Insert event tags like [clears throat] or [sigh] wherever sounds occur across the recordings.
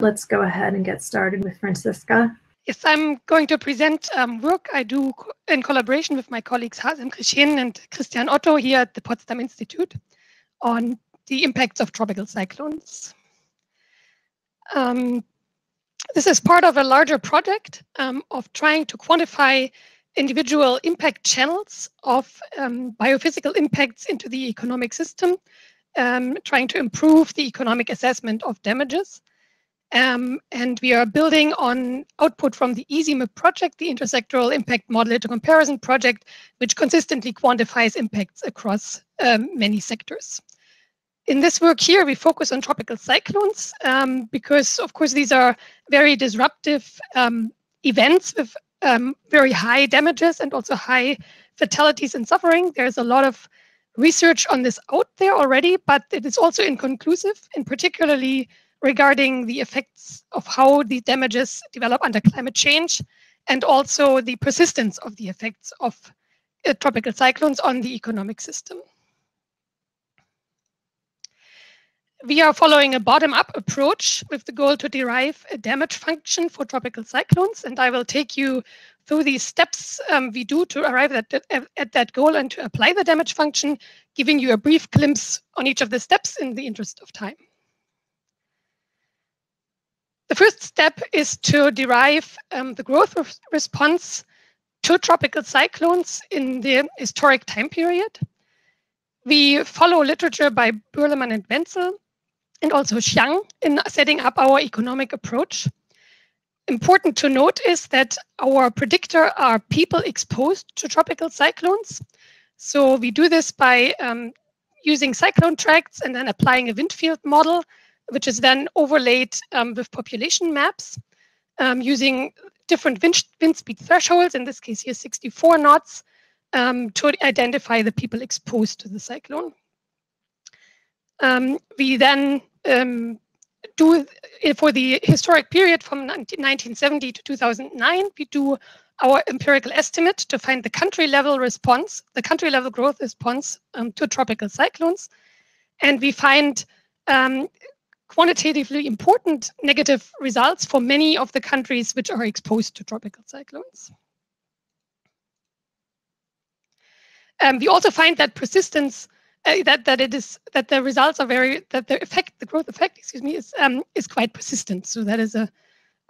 let's go ahead and get started with Franziska. Yes, I'm going to present um, work I do in collaboration with my colleagues Hazem Krichene and Christian Otto here at the Potsdam Institute on the impacts of tropical cyclones. Um, this is part of a larger project um, of trying to quantify individual impact channels of um, biophysical impacts into the economic system, um, trying to improve the economic assessment of damages. Um, and we are building on output from the ISIMIP project, the Intersectoral Impact Model Intercomparison project, which consistently quantifies impacts across um, many sectors. In this work here, we focus on tropical cyclones um, because, of course, these are very disruptive um, events with um, very high damages and also high fatalities and suffering. There's a lot of research on this out there already, but it is also inconclusive, and particularly regarding the effects of how the damages develop under climate change and also the persistence of the effects of uh, tropical cyclones on the economic system. We are following a bottom-up approach with the goal to derive a damage function for tropical cyclones, and I will take you through these steps um, we do to arrive at, at that goal and to apply the damage function, giving you a brief glimpse on each of the steps in the interest of time. The first step is to derive um, the growth response to tropical cyclones in the historic time period. We follow literature by Berlemann and Wenzel and also Hsiang in setting up our economic approach. Important to note is that our predictor are people exposed to tropical cyclones. So we do this by um, using cyclone tracts and then applying a wind field model, which is then overlaid um, with population maps um, using different wind, wind, speed thresholds, in this case here 64 knots, um, to identify the people exposed to the cyclone. Um, we then um, do for the historic period from 1970 to 2009, we do our empirical estimate to find the country level response, the country level growth response um, to tropical cyclones. And we find um, quantitatively important negative results for many of the countries which are exposed to tropical cyclones. Um, we also find that persistence uh, that that it is that the results are very that the effect the growth effect excuse me is um, is quite persistent. So that is a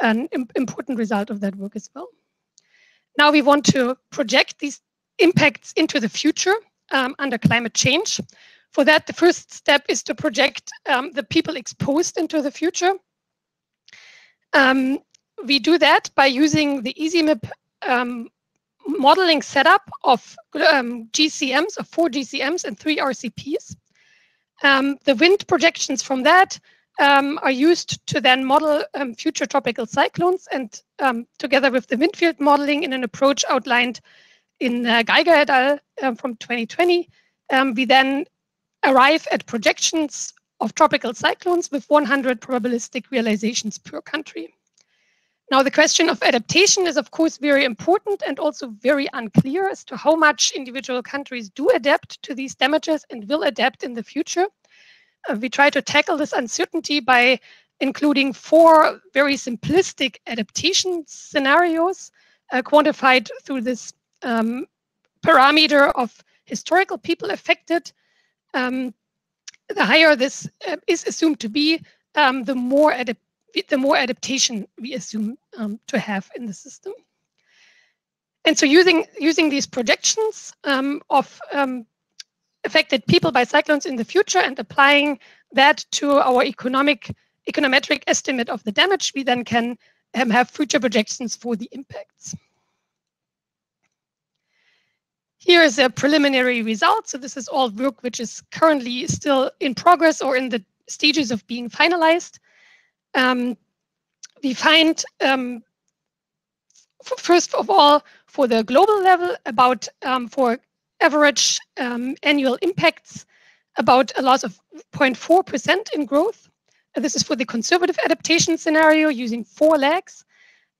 an important result of that work as well. Now we want to project these impacts into the future um, under climate change. For that, the first step is to project um, the people exposed into the future. Um, we do that by using the ISIMIP um, modeling setup of um, GCMs, of four GCMs and three RCPs. Um, the wind projections from that um, are used to then model um, future tropical cyclones and um, together with the wind field modeling in an approach outlined in uh, Geiger et al. Um, from 2020, we then arrive at projections of tropical cyclones with 100 probabilistic realizations per country. Now, the question of adaptation is, of course, very important and also very unclear as to how much individual countries do adapt to these damages and will adapt in the future. Uh, we try to tackle this uncertainty by including four very simplistic adaptation scenarios uh, quantified through this um, parameter of historical people affected. Um, the higher this uh, is assumed to be, um, the more the more adaptation we assume um, to have in the system. And so using, using these projections um, of um, affected people by cyclones in the future and applying that to our economic econometric estimate of the damage, we then can have future projections for the impacts. Here is a preliminary result. So this is all work which is currently still in progress or in the stages of being finalized. Um, we find, um, first of all, for the global level, about um, for average um, annual impacts, about a loss of 0.4% in growth. And this is for the conservative adaptation scenario using four legs.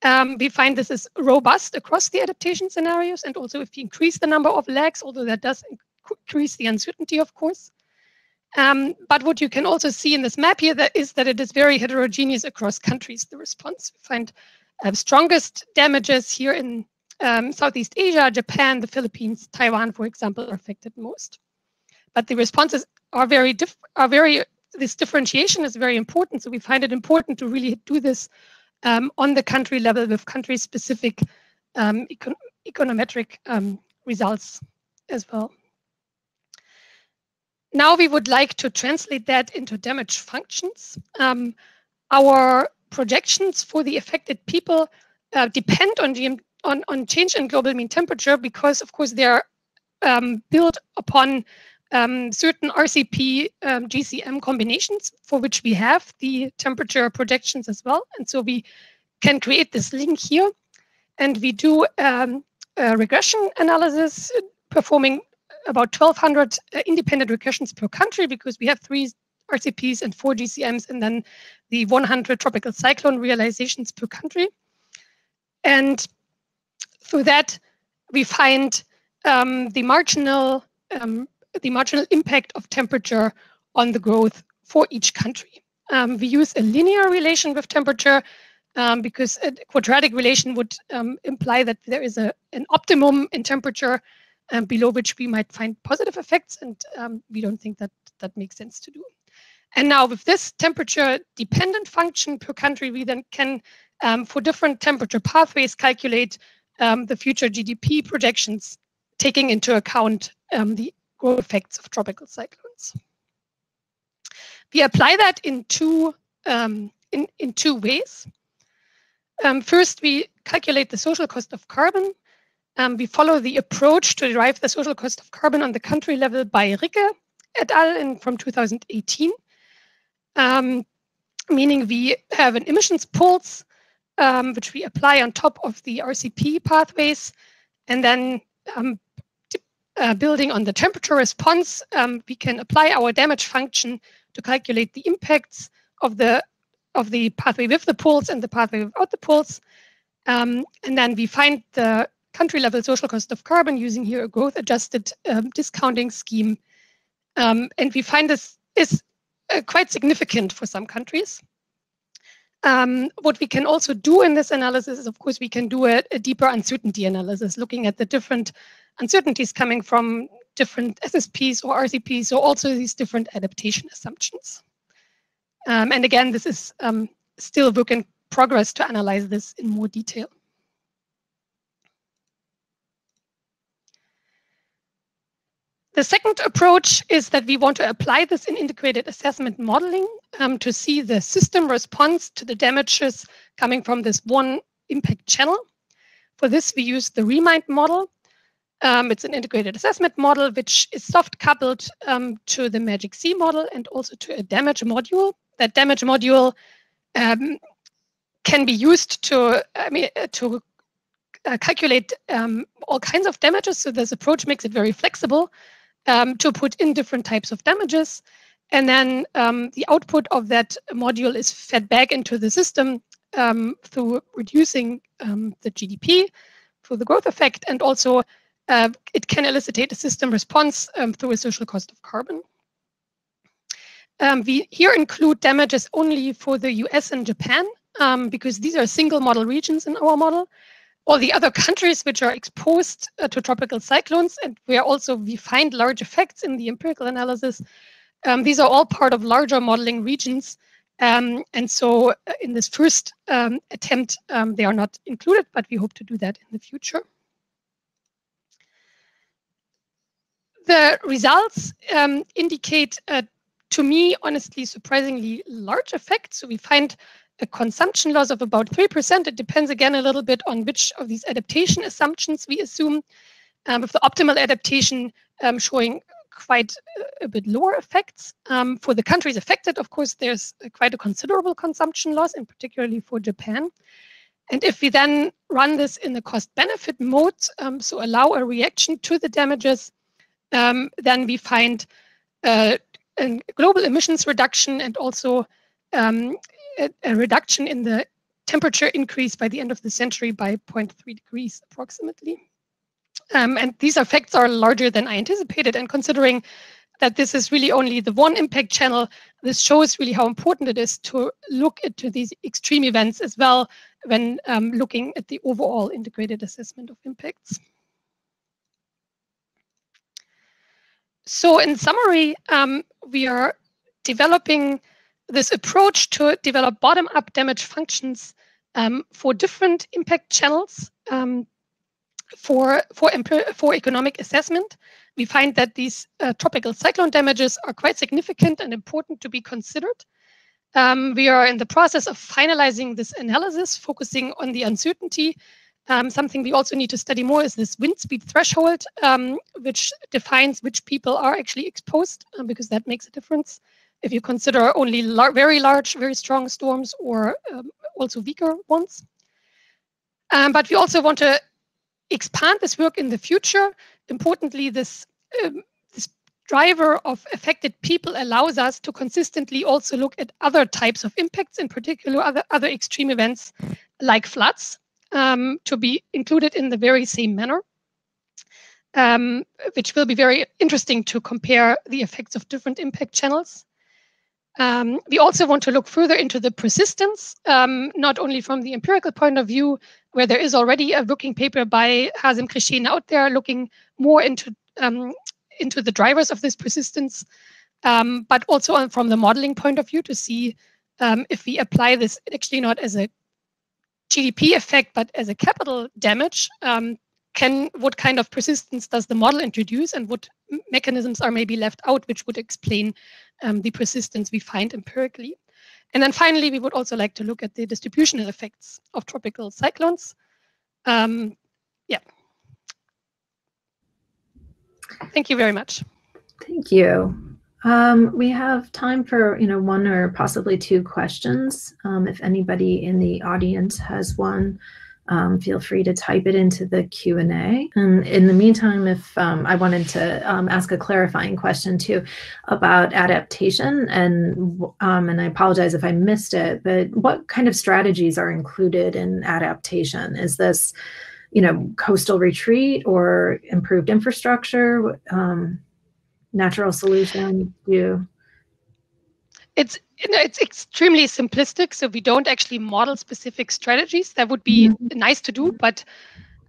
Um, we find this is robust across the adaptation scenarios. And also if you increase the number of legs, although that does increase the uncertainty, of course. Um, but what you can also see in this map here that is that it is very heterogeneous across countries, the response. We find uh, strongest damages here in um, Southeast Asia, Japan, the Philippines, Taiwan, for example, are affected most. But the responses are very different, are very, this differentiation is very important. So we find it important to really do this um, on the country level with country specific um, econ econometric um, results as well. Now we would like to translate that into damage functions. Um, our projections for the affected people uh, depend on, GM, on, on change in global mean temperature because, of course, they are um, built upon um, certain RCP um, GCM combinations for which we have the temperature projections as well. And so we can create this link here. And we do um, regression analysis performing about 1,200 uh, independent regressions per country because we have three RCPs and four GCMs, and then the 100 tropical cyclone realizations per country. And through that, we find um, the marginal um, the marginal impact of temperature on the growth for each country. Um, we use a linear relation with temperature um, because a quadratic relation would um, imply that there is a, an optimum in temperature um, below which we might find positive effects, and um, we don't think that that makes sense to do. And now with this temperature dependent function per country, we then can, um, for different temperature pathways, calculate the future GDP projections, taking into account the effects of tropical cyclones. We apply that in two, um, in, in two ways. first, we calculate the social cost of carbon um, we follow the approach to derive the social cost of carbon on the country level by Ricke et al. In, from 2018, um, meaning we have an emissions pulse, um, which we apply on top of the RCP pathways, and then um, uh, building on the temperature response, um, we can apply our damage function to calculate the impacts of the of the pathway with the pulse and the pathway without the pulse. Um, and then we find the country level social cost of carbon using here a growth adjusted um, discounting scheme. Um, and we find this is uh, quite significant for some countries. Um, what we can also do in this analysis is, of course, we can do a, a, deeper uncertainty analysis, looking at the different uncertainties coming from different SSPs or RCPs, or also these different adaptation assumptions. Um, and again, this is um, still a work in progress to analyze this in more detail. The second approach is that we want to apply this in integrated assessment modeling um, to see the system response to the damages coming from this one impact channel. For this, we use the REMIND model. Um, it's an integrated assessment model, which is soft coupled um, to the MAGICC model and also to a damage module. That damage module um, can be used to, I mean, uh, to uh, calculate um, all kinds of damages. So this approach makes it very flexible um, to put in different types of damages. And then um, the output of that module is fed back into the system through reducing the GDP through the growth effect. And also uh, it can elicitate a system response um, through a social cost of carbon. Um, we here include damages only for the US and Japan because these are single model regions in our model all the other [laughs] countries which are exposed uh, to tropical cyclones and where also we find large effects in the empirical analysis. Um, these are all part of larger modeling regions. Um, and so uh, in this first um, attempt, um, they are not included, but we hope to do that in the future. The results um, indicate, to me, honestly, surprisingly large effects. So we find a consumption loss of about 3%. It depends again a little bit on which of these adaptation assumptions we assume. Um, with the optimal adaptation um, showing quite a, bit lower effects. Um, for the countries affected, of course, there's quite a considerable consumption loss, and particularly for Japan. And if we then run this in the cost benefit mode, um, so allow a reaction to the damages, um, then we find uh, a global emissions reduction and also um, a, a reduction in the temperature increase by the end of the century by 0.3 degrees approximately. Um, and these effects are larger than I anticipated. And considering that this is really only the one impact channel. This shows really how important it is to look into these extreme events as well when um, looking at the overall integrated assessment of impacts. So in summary, um, we are developing this approach to develop bottom-up damage functions um, for different impact channels um, for, for, for economic assessment. We find that these uh, tropical cyclone damages are quite significant and important to be considered. Um, we are in the process of finalizing this analysis, focusing on the uncertainty. Um, something we also need to study more is this wind speed threshold, um, which defines which people are actually exposed, uh, because that makes a difference if you consider only lar very large, very strong storms or um, also weaker ones. Um, but we also want to expand this work in the future. Importantly, this, um, this driver of affected people allows us to consistently also look at other types of impacts, in particular other, other extreme events like floods, um, to be included in the very same manner. Um, which will be very interesting to compare the effects of different impact channels. Um, we also want to look further into the persistence, um, not only from the empirical point of view, where there is already a working paper by Hazem Krichene out there looking more into um, into the drivers of this persistence, um, but also on, from the modeling point of view to see um, if we apply this actually not as a GDP effect, but as a capital damage, um, can what kind of persistence does the model introduce and what mechanisms are maybe left out, which would explain um, the persistence we find empirically. And then finally, we would also like to look at the distributional effects of tropical cyclones. Um, yeah. Thank you very much. Thank you. Um, we have time for you know one or possibly two questions. Um, if anybody in the audience has one, um, feel free to type it into the Q&A. And in the meantime, if um, I wanted to um, ask a clarifying question too about adaptation, and um, and I apologize if I missed it, but what kind of strategies are included in adaptation? Is this, you know, coastal retreat or improved infrastructure, natural solution? You it's you know, it's extremely simplistic, so we don't actually model specific strategies. That would be mm-hmm. nice to do, but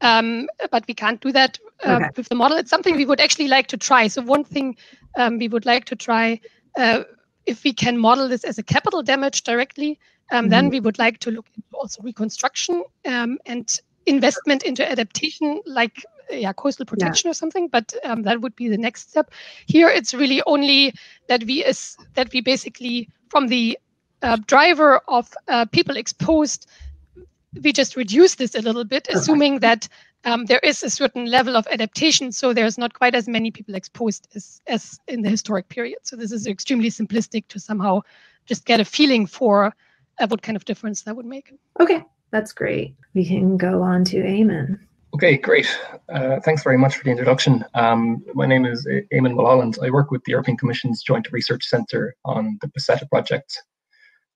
um, but we can't do that uh, okay. with the model. It's something we would actually like to try. So one thing um, we would like to try, uh, if we can model this as a capital damage directly, um, mm-hmm. then we would like to look into also reconstruction um, and investment into adaptation, like yeah, coastal protection yeah. or something, but um, that would be the next step. Here, it's really only that we is that we basically from the uh, driver of uh, people exposed, we just reduce this a little bit, assuming that um, there is a certain level of adaptation, so there's not quite as many people exposed as as in the historic period. So this is extremely simplistic to somehow just get a feeling for uh, what kind of difference that would make. Okay, that's great. We can go on to Eamonn. Okay, great. Uh, thanks very much for the introduction. Um, my name is Eamonn Mulholland. I work with the European Commission's Joint Research Centre on the Peseta project.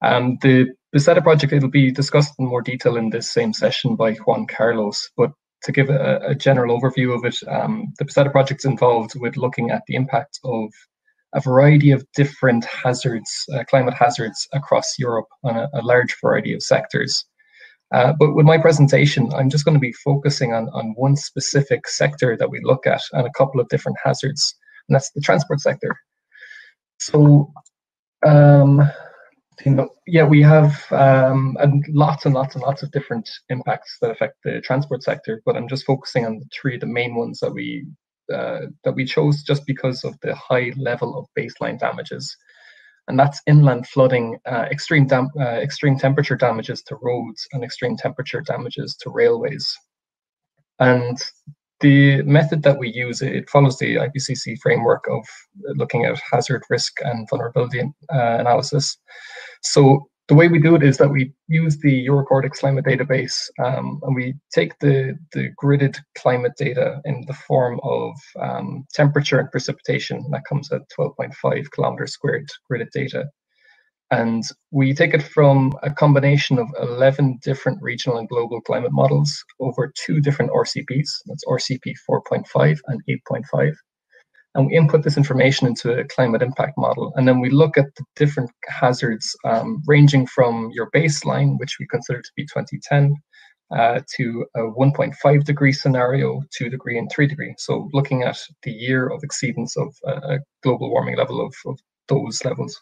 Um, the Peseta project, it'll be discussed in more detail in this same session by Juan Carlos, but to give a, a general overview of it, um, the Peseta project's involved with looking at the impact of a variety of different hazards, uh, climate hazards across Europe on a, a large variety of sectors. Uh, but with my presentation, I'm just going to be focusing on, on one specific sector that we look at and a couple of different hazards, and that's the transport sector. So, um, you know, yeah, we have um, and lots and lots and lots of different impacts that affect the transport sector, but I'm just focusing on the three of the main ones that we uh, that we chose just because of the high level of baseline damages and that's inland flooding, uh, extreme, dam- uh, extreme temperature damages to roads, and extreme temperature damages to railways. And the method that we use, it follows the IPCC framework of looking at hazard, risk, and vulnerability uh, analysis. So the way we do it is that we use the EURO-CORDEX climate database um, and we take the, the gridded climate data in the form of um, temperature and precipitation. That comes at 12.5 kilometers squared gridded data. And we take it from a combination of 11 different regional and global climate models over two different RCPs. That's RCP 4.5 and 8.5. And we input this information into a climate impact model. And then we look at the different hazards um, ranging from your baseline, which we consider to be 2010, uh, to a 1.5 degree scenario, 2 degree, and 3 degree. So looking at the year of exceedance of a global warming level of, of those levels.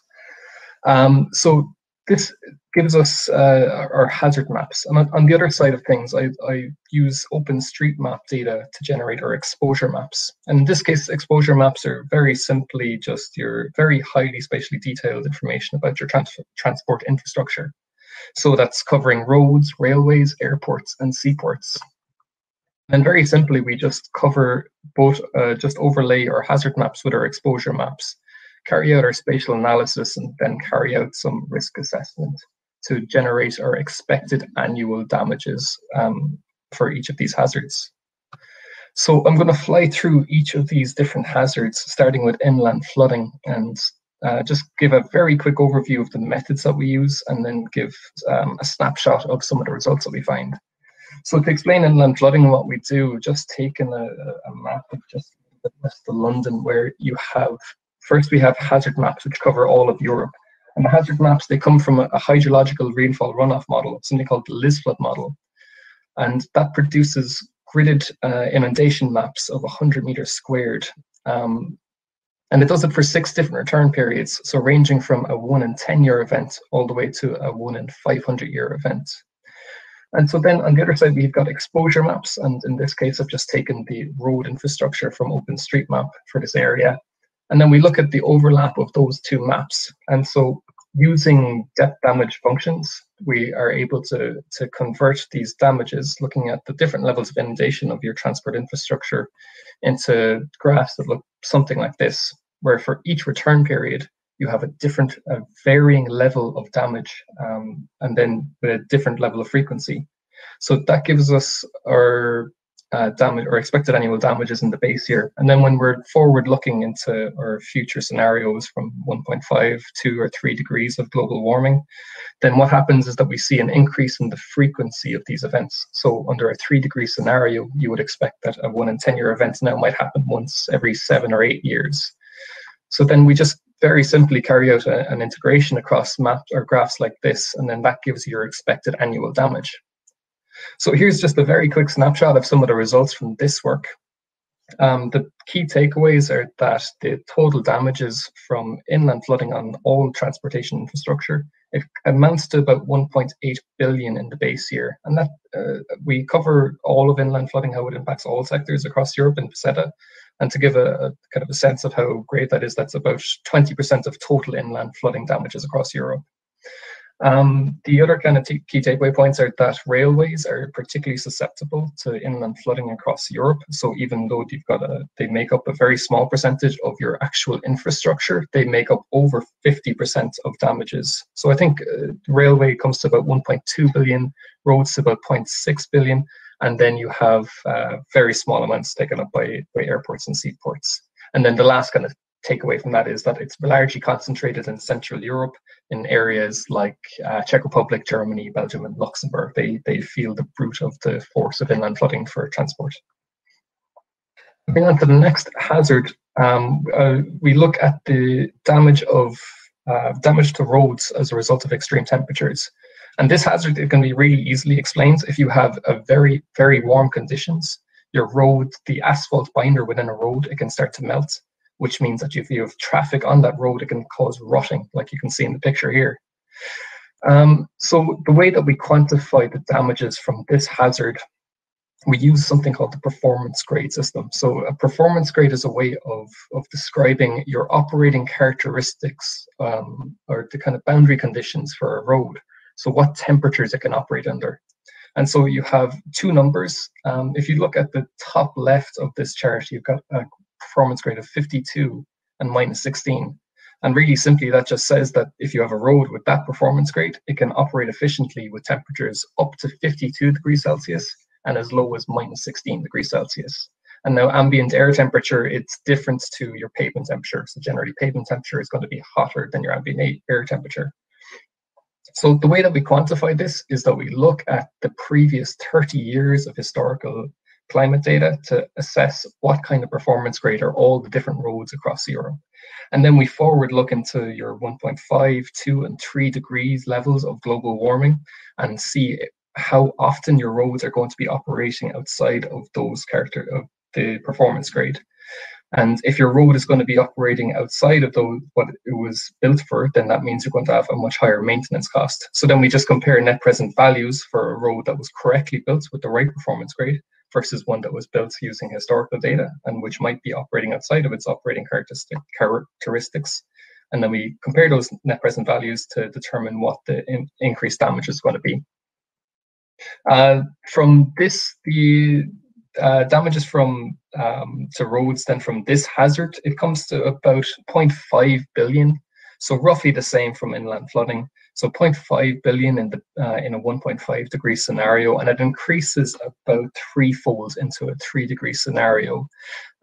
Um, so this gives us uh, our hazard maps. And on, the other side of things, I, I use OpenStreetMap data to generate our exposure maps. And in this case, exposure maps are very simply just your very highly spatially detailed information about your trans transport infrastructure. So that's covering roads, railways, airports, and seaports. And very simply, we just cover both, uh, just overlay our hazard maps with our exposure maps carry out our spatial analysis and then carry out some risk assessment to generate our expected annual damages um, for each of these hazards. So I'm going to fly through each of these different hazards, starting with inland flooding, and uh, just give a very quick overview of the methods that we use, and then give um, a snapshot of some of the results that we find. So to explain inland flooding, and what we do, just taking a, a map of just west of London, where you have First, we have hazard maps, which cover all of Europe. And the hazard maps, they come from a, a hydrological rainfall runoff model, something called the LISFLOOD model. And that produces gridded uh, inundation maps of 100 meters squared. Um, and it does it for six different return periods, so ranging from a 1 in 10 year event all the way to a 1 in 500 year event. And so then on the other side, we've got exposure maps. And in this case, I've just taken the road infrastructure from OpenStreetMap for this area. And then we look at the overlap of those two maps. And so using depth damage functions, we are able to, to convert these damages, looking at the different levels of inundation of your transport infrastructure into graphs that look something like this, where for each return period, you have a different, a varying level of damage, um, and then with a different level of frequency. So that gives us our uh, damage or expected annual damages in the base year. And then when we're forward looking into our future scenarios from 1.5, 2 or 3 degrees of global warming, then what happens is that we see an increase in the frequency of these events. So under a 3 degree scenario, you would expect that a 1 in 10 year event now might happen once every 7 or 8 years. So then we just very simply carry out a, an integration across maps or graphs like this, and then that gives your expected annual damage. So here's just a very quick snapshot of some of the results from this work. Um, the key takeaways are that the total damages from inland flooding on all transportation infrastructure it amounts to about 1.8 billion in the base year, and that uh, we cover all of inland flooding, how it impacts all sectors across Europe in Peseta. And to give a, a kind of a sense of how great that is, that's about 20% of total inland flooding damages across Europe. Um, the other kind of key takeaway points are that railways are particularly susceptible to inland flooding across Europe. So even though you've got a, they make up a very small percentage of your actual infrastructure, they make up over 50% of damages. So I think uh, railway comes to about 1.2 billion, roads to about 0.6 billion, and then you have uh, very small amounts taken up by, by airports and seaports. And then the last kind of takeaway from that is that it's largely concentrated in Central Europe in areas like uh, Czech Republic, Germany, Belgium, and Luxembourg. They, they feel the brunt of the force of inland flooding for transport. Moving on to the next hazard, um, uh, we look at the damage of uh, damage to roads as a result of extreme temperatures. And this hazard it can be really easily explained if you have a very, very warm conditions. Your road, the asphalt binder within a road, it can start to melt which means that if you have traffic on that road, it can cause rotting, like you can see in the picture here. Um, so the way that we quantify the damages from this hazard, we use something called the performance grade system. So a performance grade is a way of, of describing your operating characteristics um, or the kind of boundary conditions for a road. So what temperatures it can operate under. And so you have two numbers. Um, if you look at the top left of this chart, you've got a performance grade of 52 and minus 16. And really simply, that just says that if you have a road with that performance grade, it can operate efficiently with temperatures up to 52 degrees Celsius and as low as minus 16 degrees Celsius. And now ambient air temperature, it's different to your pavement temperature. So generally pavement temperature is going to be hotter than your ambient air temperature. So the way that we quantify this is that we look at the previous 30 years of historical climate data to assess what kind of performance grade are all the different roads across Europe. And then we forward look into your 1.5, 2, and 3 degrees levels of global warming and see how often your roads are going to be operating outside of those character of the performance grade. And if your road is going to be operating outside of those, what it was built for, then that means you're going to have a much higher maintenance cost. So then we just compare net present values for a road that was correctly built with the right performance grade versus one that was built using historical data and which might be operating outside of its operating characteristic, characteristics. And then we compare those net present values to determine what the in, increased damage is going to be. Uh, from this, the uh, damages from um, to roads then from this hazard, it comes to about 0.5 billion. So roughly the same from inland flooding. So 0.5 billion in the uh, in a 1.5 degree scenario, and it increases about threefold into a three degree scenario.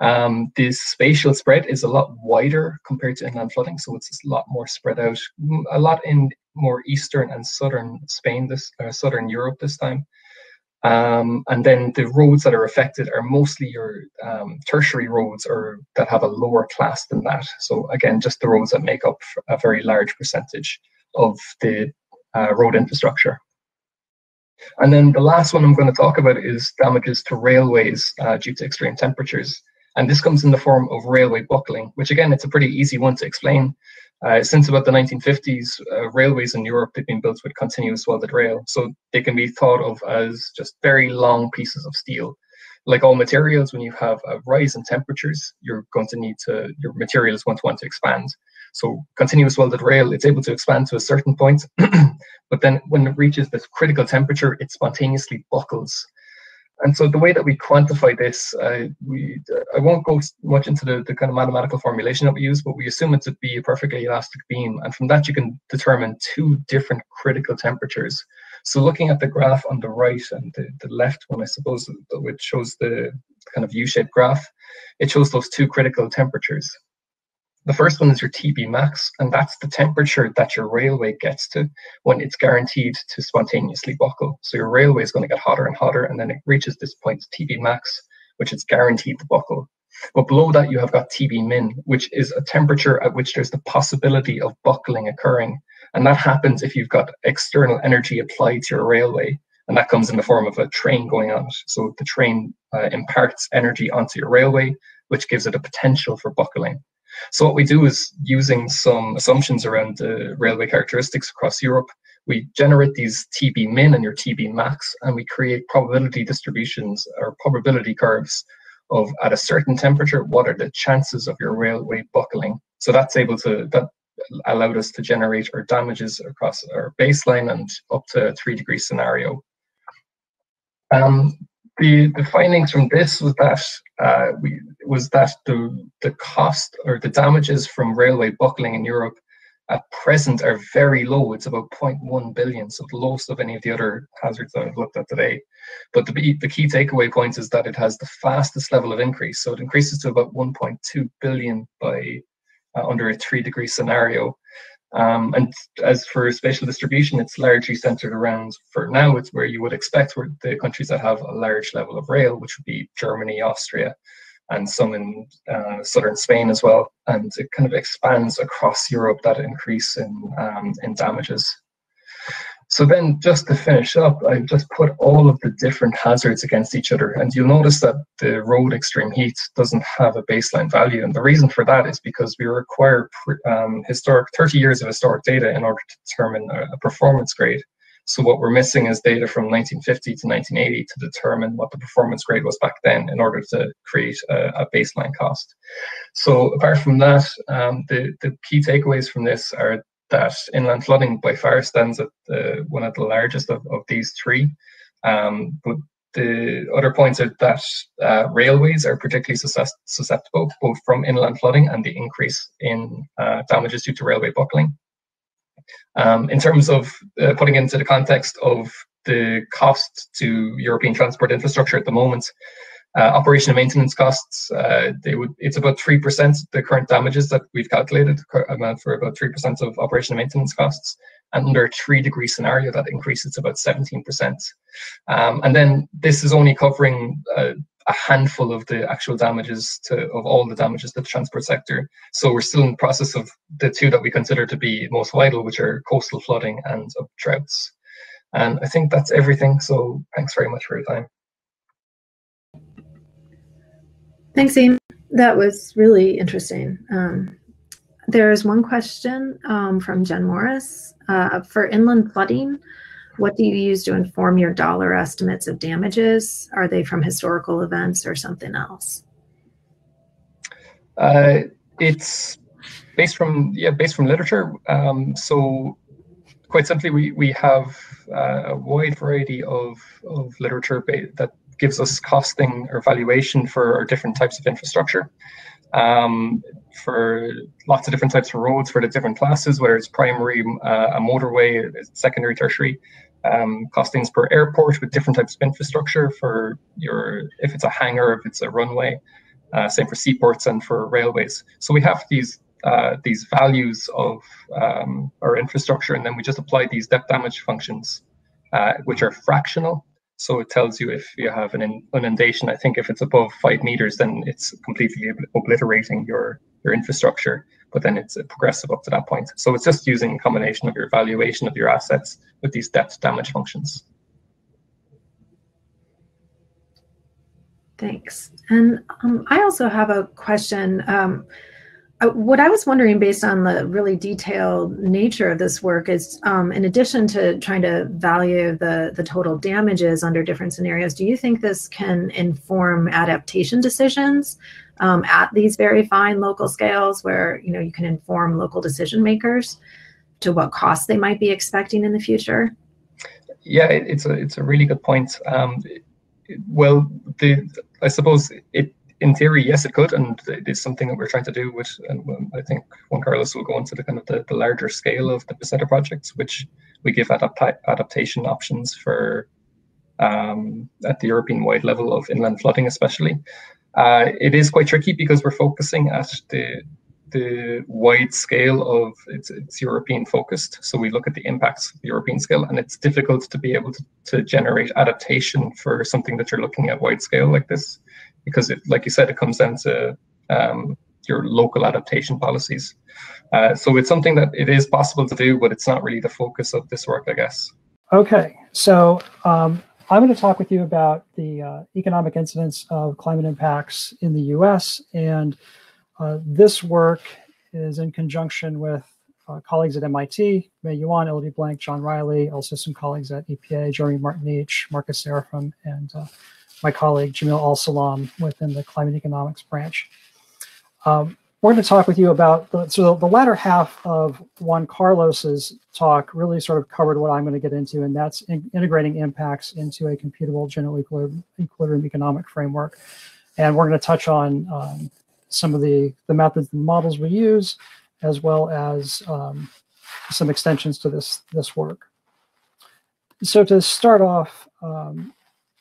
Um, the spatial spread is a lot wider compared to inland flooding, so it's a lot more spread out, a lot in more eastern and southern Spain, this uh, southern Europe this time. Um, and then the roads that are affected are mostly your um, tertiary roads or that have a lower class than that. So again, just the roads that make up a very large percentage of the uh, road infrastructure. And then the last one I'm going to talk about is damages to railways uh, due to extreme temperatures. And this comes in the form of railway buckling, which again, it's a pretty easy one to explain. Uh, since about the 1950s, uh, railways in Europe have been built with continuous welded rail, so they can be thought of as just very long pieces of steel. Like all materials, when you have a rise in temperatures, you're going to need to, your material is going to want to expand. So continuous welded rail, it's able to expand to a certain point, [clears throat] but then when it reaches this critical temperature, it spontaneously buckles. And so the way that we quantify this, uh, we I won't go much into the, the kind of mathematical formulation that we use, but we assume it to be a perfectly elastic beam. And from that, you can determine two different critical temperatures. So looking at the graph on the right and the, the left one, I suppose, which shows the kind of U-shaped graph, it shows those two critical temperatures. The first one is your TB max, and that's the temperature that your railway gets to when it's guaranteed to spontaneously buckle. So your railway is going to get hotter and hotter, and then it reaches this point, TB max, which is guaranteed to buckle. But below that, you have got TB min, which is a temperature at which there's the possibility of buckling occurring. And that happens if you've got external energy applied to your railway. And that comes in the form of a train going on it. So the train uh, imparts energy onto your railway, which gives it a potential for buckling. So what we do is using some assumptions around the railway characteristics across Europe, we generate these TB min and your TB max, and we create probability distributions or probability curves of at a certain temperature, what are the chances of your railway buckling? So that's able to, that allowed us to generate our damages across our baseline and up to a three degree scenario. Um, the, the findings from this was that uh, we was that the the cost or the damages from railway buckling in Europe at present are very low. It's about 0.1 billion, so the lowest of any of the other hazards that I've looked at today. But the, the key takeaway point is that it has the fastest level of increase. So it increases to about 1.2 billion by uh, under a three degree scenario. Um, and as for spatial distribution, it's largely centered around, for now, it's where you would expect where the countries that have a large level of rail, which would be Germany, Austria, and some in uh, southern Spain as well. And it kind of expands across Europe, that increase in, um, in damages. So then just to finish up, I've just put all of the different hazards against each other. And you'll notice that the road extreme heat doesn't have a baseline value. And the reason for that is because we require um, historic 30 years of historic data in order to determine a, a performance grade. So what we're missing is data from 1950 to 1980 to determine what the performance grade was back then in order to create a, a baseline cost. So apart from that, um, the, the key takeaways from this are that inland flooding by far stands at the, one of the largest of, of these three. Um, but the other points are that uh, railways are particularly susceptible both from inland flooding and the increase in uh, damages due to railway buckling. Um, in terms of uh, putting into the context of the cost to European transport infrastructure at the moment, uh, operation and maintenance costs, uh, they would it's about three percent the current damages that we've calculated amount for about three percent of operation and maintenance costs. And under a three degree scenario, that increases about 17%. Um, and then this is only covering uh, a handful of the actual damages to of all the damages to the transport sector. So we're still in the process of the two that we consider to be most vital, which are coastal flooding and of droughts. And I think that's everything. So thanks very much for your time. Thanks, Ian. That was really interesting. Um, there's one question um, from Jen Morris. Uh, for inland flooding, what do you use to inform your dollar estimates of damages? Are they from historical events or something else? Uh, it's based from yeah based from literature. Um, so quite simply, we we have uh, a wide variety of of literature that gives us costing or valuation for different types of infrastructure. Um, for lots of different types of roads for the different classes, whether it's primary, uh, a motorway, secondary, tertiary, um, costings per airport with different types of infrastructure for your, if it's a hangar, if it's a runway, uh, same for seaports and for railways. So we have these uh, these values of um, our infrastructure, and then we just apply these depth damage functions, uh, which are fractional. So it tells you if you have an inundation. I think if it's above five meters, then it's completely obliterating your your infrastructure. But then it's progressive up to that point. So it's just using a combination of your valuation of your assets with these depth damage functions. Thanks. And um, I also have a question. Um, uh, what I was wondering, based on the really detailed nature of this work, is um, in addition to trying to value the the total damages under different scenarios, do you think this can inform adaptation decisions um, at these very fine local scales, where you know you can inform local decision makers to what costs they might be expecting in the future? Yeah, it's a it's a really good point. Um, well, the I suppose it in theory, yes, it could, and it is something that we're trying to do. With, and um, I think Juan Carlos will go into the kind of the, the larger scale of the Peseta projects, which we give adapt- adaptation options for um, at the European-wide level of inland flooding, especially. Uh, it is quite tricky because we're focusing at the the wide scale of it's, it's European focused. So we look at the impacts of the European scale, and it's difficult to be able to, to generate adaptation for something that you're looking at wide scale like this because it, like you said, it comes down to um, your local adaptation policies. Uh, so it's something that it is possible to do, but it's not really the focus of this work, I guess. Okay, so um, I'm going to talk with you about the uh, economic incidence of climate impacts in the U.S. And uh, this work is in conjunction with uh, colleagues at MIT, Mei Yuan, Elodie Blanc, John Reilly, also some colleagues at EPA, Jeremy Martinich, Marcus Sarofim, and uh, my colleague Jameel Alsalam within the climate economics branch. Um, we're going to talk with you about the, so the, latter half of Juan Carlos's talk really sort of covered what I'm going to get into, and that's in, integrating impacts into a computable general equilibrium, equilibrium, economic framework. And we're going to touch on um, some of the, the methods and models we use, as well as um, some extensions to this, this work. So to start off, um,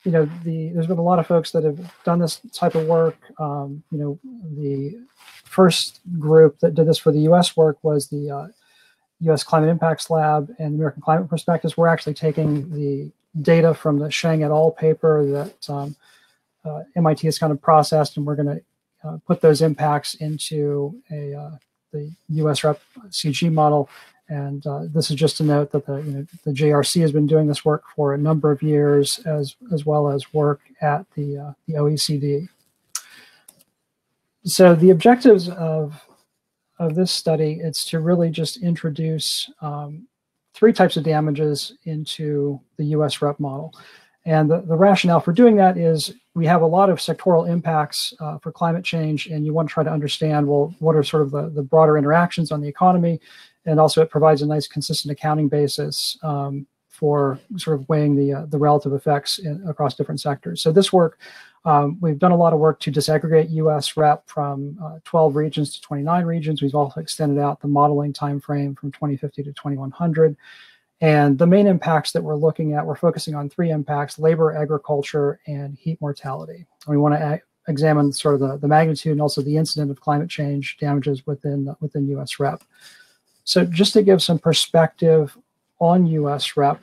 you know, the there's been a lot of folks that have done this type of work. Um, you know, the first group that did this for the U.S. work was the uh, U.S. Climate Impacts Lab and American Climate Perspectives. We're actually taking the data from the Hsiang et al. paper that um, uh, MIT has kind of processed, and we're going to uh, put those impacts into a uh, the U.S. REP CG model and uh, this is just to note that the, you know, the JRC has been doing this work for a number of years, as, as well as work at the, uh, the OECD. So the objectives of, of this study is to really just introduce um, three types of damages into the US REP model. And the, the rationale for doing that is we have a lot of sectoral impacts uh, for climate change, and you want to try to understand, well, what are sort of the, the broader interactions on the economy and also it provides a nice consistent accounting basis um, for sort of weighing the uh, the relative effects in, across different sectors. So this work, um, we've done a lot of work to disaggregate U.S. REP from uh, 12 regions to 29 regions. We've also extended out the modeling time frame from 2050 to 2100. And the main impacts that we're looking at, we're focusing on three impacts, labor, agriculture, and heat mortality. we want to examine sort of the, the magnitude and also the incident of climate change damages within, within US REP. So just to give some perspective on US rep.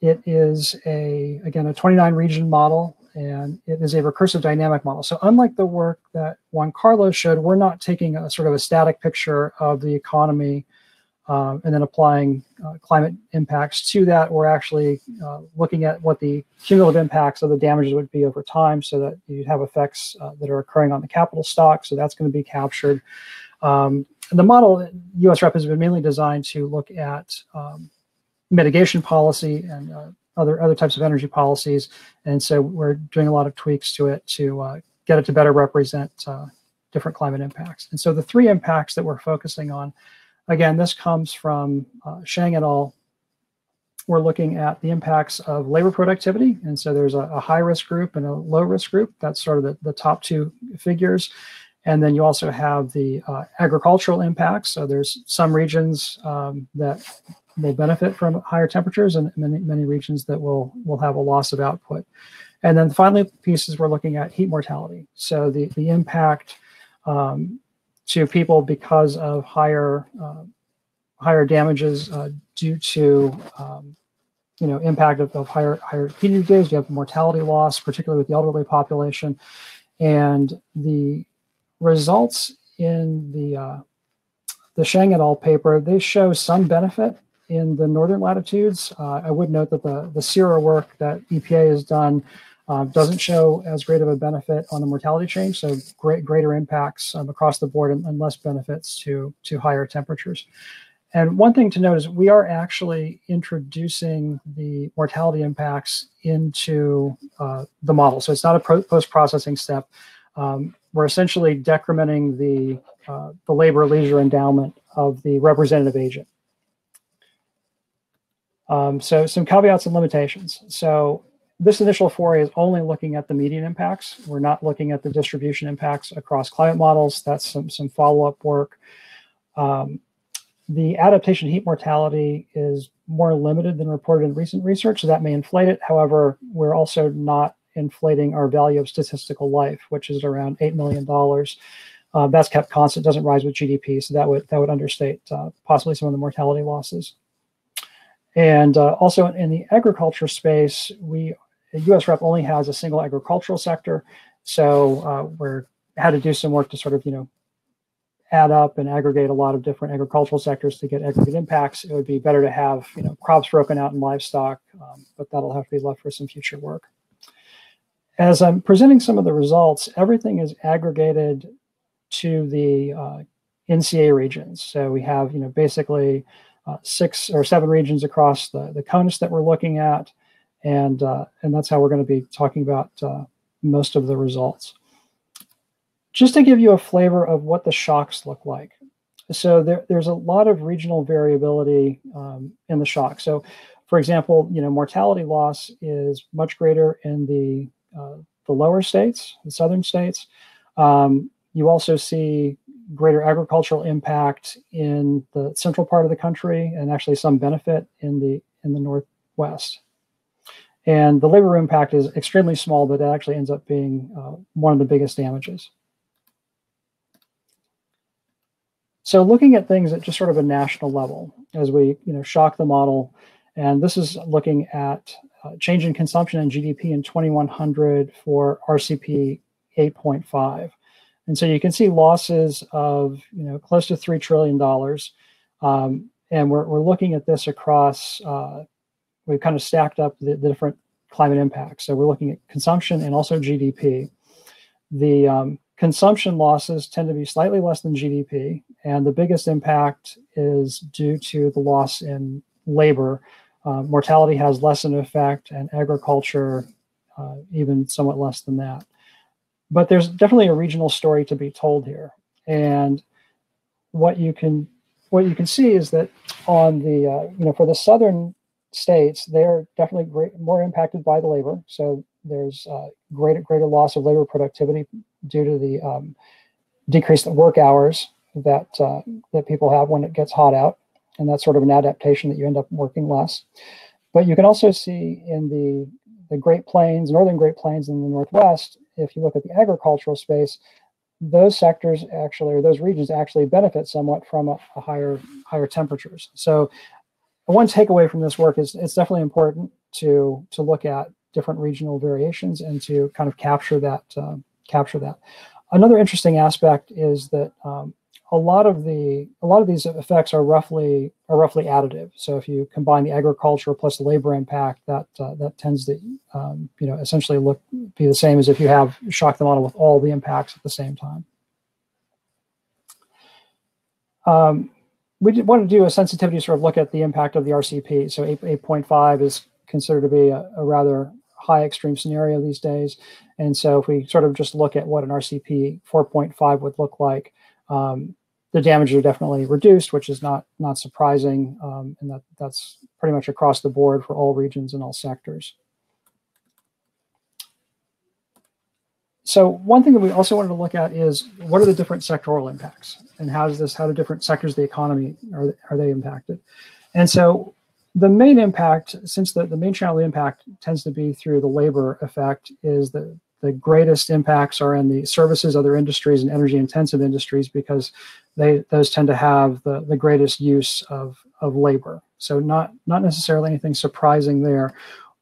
It is a, again, a 29 region model and it is a recursive dynamic model. So unlike the work that Juan Carlos showed, we're not taking a sort of a static picture of the economy um, and then applying uh, climate impacts to that. We're actually uh, looking at what the cumulative impacts of the damages would be over time so that you have effects uh, that are occurring on the capital stock. So that's going to be captured. Um, the model, US REP has been mainly designed to look at um, mitigation policy and uh, other other types of energy policies. And so we're doing a lot of tweaks to it to uh, get it to better represent uh, different climate impacts. And so the three impacts that we're focusing on, again, this comes from uh, Shang et al. We're looking at the impacts of labor productivity. And so there's a, a high risk group and a low risk group. That's sort of the, the top two figures. And then you also have the uh, agricultural impacts. So there's some regions um, that will benefit from higher temperatures and many, many regions that will, will have a loss of output. And then finally, pieces we're looking at heat mortality. So the, the impact um, to people because of higher uh, higher damages uh, due to um, you know impact of, of higher higher heating days. You have mortality loss, particularly with the elderly population, and the results in the uh, the Shang et al. paper they show some benefit in the northern latitudes. Uh, I would note that the, the CIRA work that EPA has done uh, doesn't show as great of a benefit on the mortality change, so great greater impacts um, across the board and, and, less benefits to, to higher temperatures. And one thing to note is we are actually introducing the mortality impacts into uh, the model. So it's not a post-processing step. Um, we're essentially decrementing the, uh, the labor leisure endowment of the representative agent. Um, so some caveats and limitations. So this initial foray is only looking at the median impacts. We're not looking at the distribution impacts across climate models. That's some, some follow-up work. Um, the adaptation heat mortality is more limited than reported in recent research, so that may inflate it. However, we're also not inflating our value of statistical life, which is around $8 million. Uh, that's kept constant, doesn't rise with GDP, so that would, that would understate uh, possibly some of the mortality losses. And uh, also in the agriculture space, we USREP only has a single agricultural sector, so uh, we're had to do some work to sort of you know add up and aggregate a lot of different agricultural sectors to get aggregate impacts. It would be better to have you know crops broken out in livestock, um, but that'll have to be left for some future work. As I'm presenting some of the results, everything is aggregated to the uh, NCA regions. So we have you know basically uh, six or seven regions across the, the CONUS that we're looking at. And, uh, and that's how we're going to be talking about uh, most of the results. Just to give you a flavor of what the shocks look like. So there, there's a lot of regional variability um, in the shock. So for example, you know, mortality loss is much greater in the, uh, the lower states, the southern states. Um, you also see greater agricultural impact in the central part of the country and actually some benefit in the in the northwest. And the labor impact is extremely small, but it actually ends up being uh, one of the biggest damages. So looking at things at just sort of a national level as we you know shock the model, and this is looking at uh, change in consumption and GDP in 2100 for RCP 8.5. And so you can see losses of you know close to three trillion dollars, um, and we're we're looking at this across. Uh, we've kind of stacked up the, the, different climate impacts. So we're looking at consumption and also GDP. The um, consumption losses tend to be slightly less than GDP, and the biggest impact is due to the loss in labor. Uh, mortality has less an effect, and agriculture uh, even somewhat less than that but there's definitely a regional story to be told here. And what you can what you can see is that on the uh, you know for the southern states, they're definitely great, more impacted by the labor. So there's uh, greater greater loss of labor productivity due to the um, decreased work hours that uh, that people have when it gets hot out, and that's sort of an adaptation that you end up working less. But you can also see in the the Great Plains, northern Great Plains in the Northwest, if you look at the agricultural space, those sectors actually, or those regions actually benefit somewhat from a, a higher higher temperatures. So one takeaway from this work is it's definitely important to to look at different regional variations and to kind of capture that uh, capture that. Another interesting aspect is that um, a lot of the a lot of these effects are roughly are roughly additive. So if you combine the agriculture plus the labor impact, that uh, that tends to um, you know essentially look be the same as if you have shock the model with all the impacts at the same time. Um, we want to do a sensitivity sort of look at the impact of the RCP. So 8.5 is considered to be a, a, rather high extreme scenario these days. And so if we sort of just look at what an RCP 4.5 would look like, um, the damages are definitely reduced, which is not not surprising, um, and that that's pretty much across the board for all regions and all sectors. So one thing that we also wanted to look at is what are the different sectoral impacts and how does this, how do different sectors of the economy, are, are they impacted? And so the main impact, since the, the main channel impact tends to be through the labor effect, is that the greatest impacts are in the services, other industries, and energy intensive industries because they those tend to have the, the greatest use of, of labor. So not, not necessarily anything surprising there.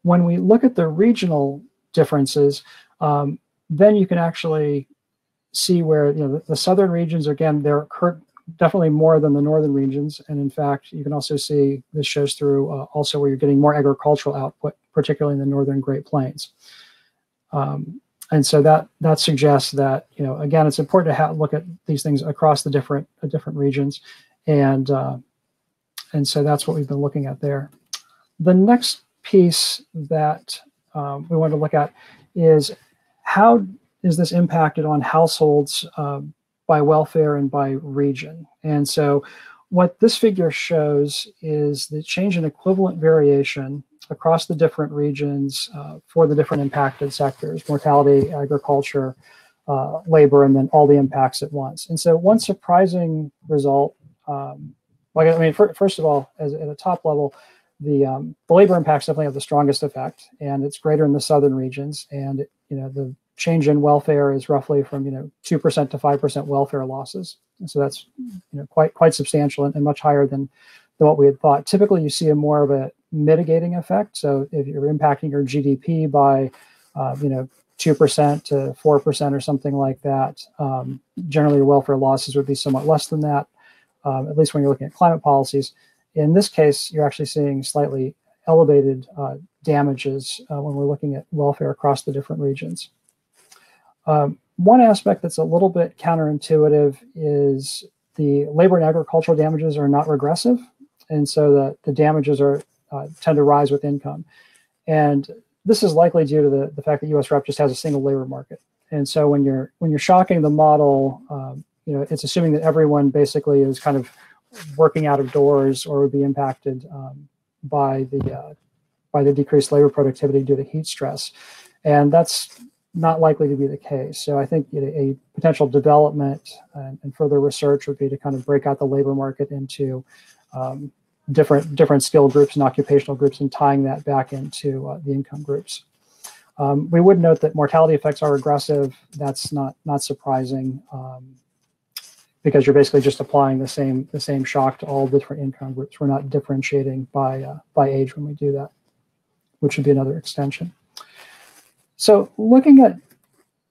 When we look at the regional differences, um, then you can actually see where you know the, the southern regions again they're definitely more than the northern regions and in fact you can also see this shows through uh, also where you're getting more agricultural output particularly in the northern great plains um, and so that that suggests that you know again it's important to look at these things across the different uh, different regions and uh, and so that's what we've been looking at there the next piece that um, we want to look at is how is this impacted on households um, by welfare and by region? And so what this figure shows is the change in equivalent variation across the different regions uh, for the different impacted sectors, mortality, agriculture, uh, labor, and then all the impacts at once. And so one surprising result, um, well, I mean, for, first of all, as at a top level, the, um, the labor impacts definitely have the strongest effect, and it's greater in the southern regions. And you know, the change in welfare is roughly from you know two percent to five percent welfare losses. And so that's you know quite quite substantial and, and, much higher than than what we had thought. Typically, you see a more of a mitigating effect. So if you're impacting your GDP by uh, you know two percent to four percent or something like that, um, generally your welfare losses would be somewhat less than that. Um, at least when you're looking at climate policies. In this case, you're actually seeing slightly elevated uh, damages uh, when we're looking at welfare across the different regions. Um, one aspect that's a little bit counterintuitive is the labor and agricultural damages are not regressive, and so the, the damages are uh, tend to rise with income. And this is likely due to the, the fact that USREP just has a single labor market. And so when you're when you're shocking the model, um, you know, it's assuming that everyone basically is kind of working out of doors or would be impacted um, by the uh, by the decreased labor productivity due to heat stress, and that's not likely to be the case. So I think you know, a potential development and, and, further research would be to kind of break out the labor market into um, different different skill groups and occupational groups and tying that back into uh, the income groups. Um, we would note that mortality effects are regressive. That's not not surprising um, because you're basically just applying the same the same shock to all different income groups. We're not differentiating by uh, by age when we do that, which would be another extension. So looking at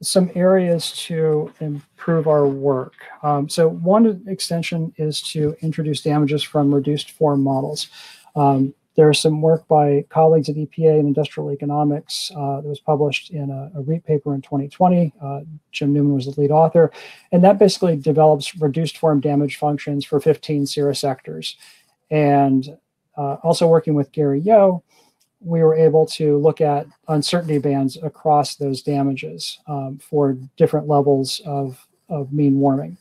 some areas to improve our work. Um, so one extension is to introduce damages from reduced form models. Um, there's some work by colleagues at EPA and Industrial Economics uh, that was published in a, a REEP paper in 2020. Uh, Jim Neumann was the lead author, and that basically develops reduced form damage functions for 15 CIRA sectors. And uh, also working with Gary Yohe, we were able to look at uncertainty bands across those damages um, for different levels of, of mean warming.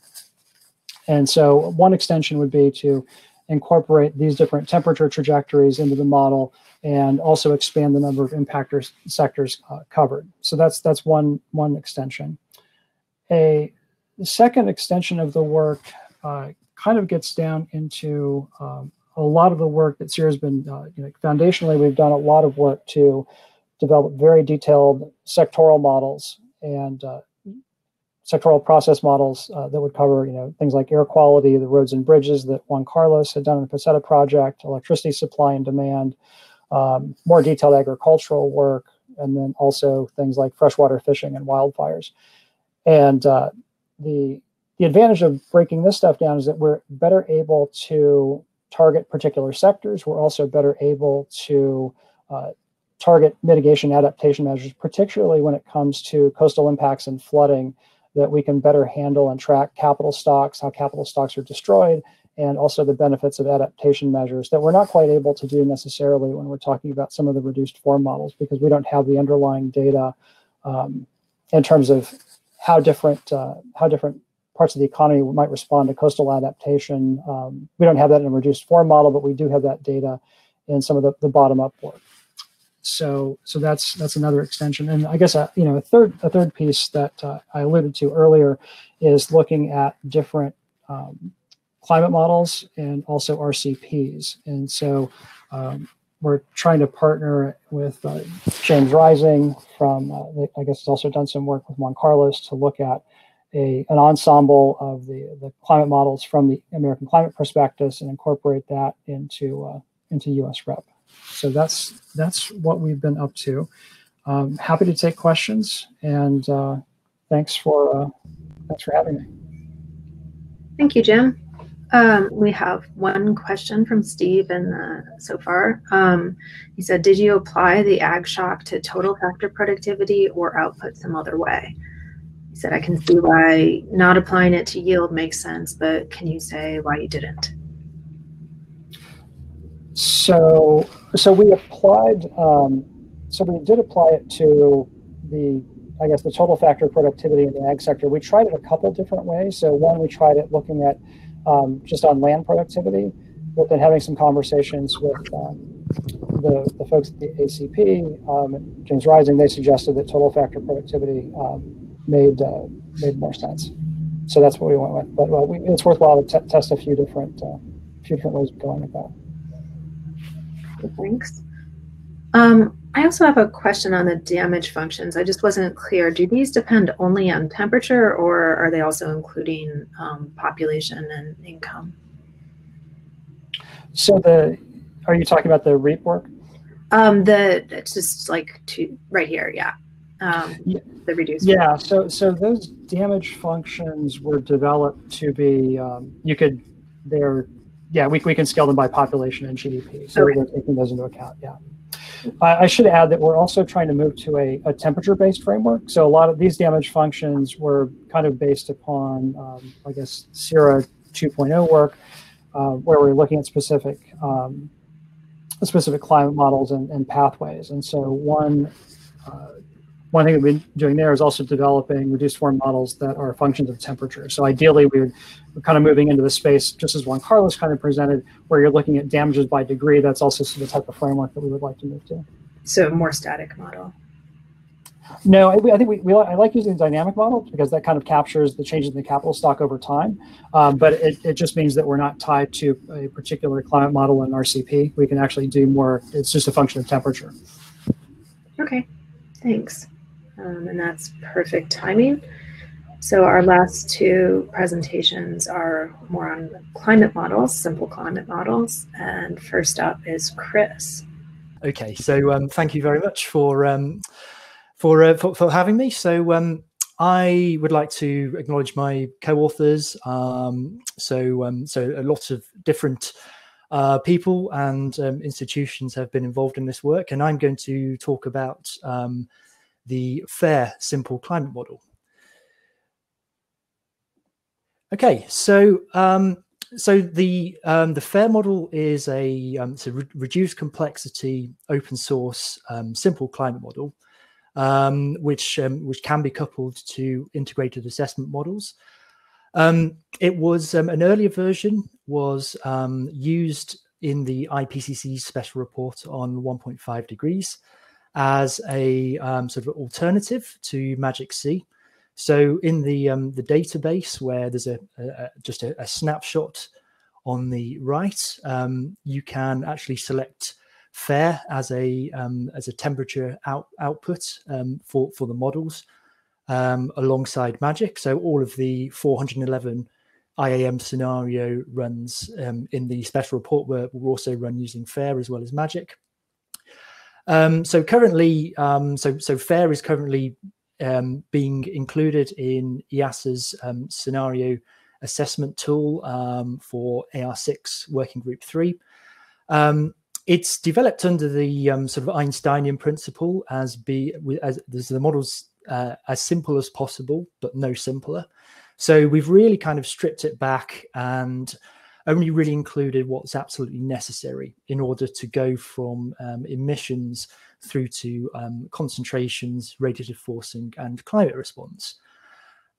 And so one extension would be to incorporate these different temperature trajectories into the model and also expand the number of impactor sectors uh, covered. So that's that's one one extension. A second extension of the work uh, kind of gets down into um, a lot of the work that has been, uh, you know, foundationally, we've done a lot of work to develop very detailed sectoral models. And uh, sectoral process models uh, that would cover, you know, things like air quality, the roads and bridges that Juan Carlos had done in the Peseta project, electricity supply and demand, um, more detailed agricultural work, and then also things like freshwater fishing and wildfires. And uh, the the advantage of breaking this stuff down is that we're better able to target particular sectors. We're also better able to uh, target mitigation adaptation measures, particularly when it comes to coastal impacts and flooding, that we can better handle and track capital stocks, how capital stocks are destroyed, and also the benefits of adaptation measures that we're not quite able to do necessarily when we're talking about some of the reduced form models because we don't have the underlying data um, in terms of how different uh, how different parts of the economy might respond to coastal adaptation. Um, we don't have that in a reduced form model, but we do have that data in some of the, the bottom up work. So, so that's that's another extension. And I guess a, you know a third a third piece that uh, I alluded to earlier is looking at different um, climate models and also RCPs. And so um, we're trying to partner with uh, James Rising from, uh, I guess, has also done some work with Juan Carlos to look at a, an ensemble of the, the climate models from the American Climate Prospectus and incorporate that into uh, into USREP. So that's that's what we've been up to. Um, happy to take questions and uh, thanks for uh, thanks for having me. Thank you, Jim. Um, we have one question from Steve and uh, so far. Um, he said, did you apply the ag shock to total factor productivity or output some other way? He said, I can see why not applying it to yield makes sense, but can you say why you didn't? So, so we applied, um, so we did apply it to the, I guess, the total factor productivity in the ag sector. We tried it a couple different ways. So one, we tried it looking at um, just on land productivity, but then having some conversations with um, the, the folks at the ACP, um, James Rising, they suggested that total factor productivity um, made uh, made more sense. So that's what we went with. But well, we, it's worthwhile to test a few different uh, few different ways of going with that. Thanks. Um, I also have a question on the damage functions. I just wasn't clear. Do these depend only on temperature or are they also including um, population and income? So the, are you talking about the REEP work? Um, the, it's just like to, right here, yeah. Um, yeah. The reduced. Yeah, so, so those damage functions were developed to be, um, you could, they're, yeah, we, we can scale them by population and GDP. So okay. we're taking those into account, yeah. I should add that we're also trying to move to a, a temperature-based framework. So a lot of these damage functions were kind of based upon, um, I guess, CIRA 2.0 work, uh, where we're looking at specific um, specific climate models and, and, pathways. And so one uh, one thing we've been doing there is also developing reduced form models that are functions of temperature. So ideally, we would, we're kind of moving into the space, just as Juan Carlos kind of presented, where you're looking at damages by degree. That's also sort of the type of framework that we would like to move to. So more static model. No, I, I think we, we, I like using the dynamic model because that kind of captures the changes in the capital stock over time. Um, but it, it just means that we're not tied to a particular climate model in RCP. We can actually do more. It's just a function of temperature. Okay, thanks um, and that's perfect timing. So our last two presentations are more on climate models, simple climate models. And first up is Chris. Okay, so um, thank you very much for um, for, uh, for, for having me. So um, I would like to acknowledge my co-authors. Um, so um, so a lot of different uh, people and um, institutions have been involved in this work, and I'm going to talk about the FaIR simple climate model. Okay, so um, so the um, the FaIR model is a um, it's a re reduced complexity, open source, um, simple climate model, um, which um, which can be coupled to integrated assessment models. Um, it was an earlier version was used in the IPCC special report on 1.5 degrees as a um, sort of alternative to MAGICC. So in the um, the database where there's a, a just a, a, snapshot on the right, um, you can actually select FaIR as a um, as a temperature out, output um, for for the models. um, alongside MAGICC. So all of the 411 IAM scenario runs in the special report were, were also run using FaIR as well as MAGICC. Um, so currently, um, so so FaIR is currently um, being included in IIASA's um, scenario assessment tool um, for AR6 Working Group 3. Um, it's developed under the sort of Einsteinian principle as be as, as the models uh, as simple as possible, but no simpler. So we've really kind of stripped it back and only really included what's absolutely necessary in order to go from um, emissions through to um, concentrations, radiative forcing, and climate response.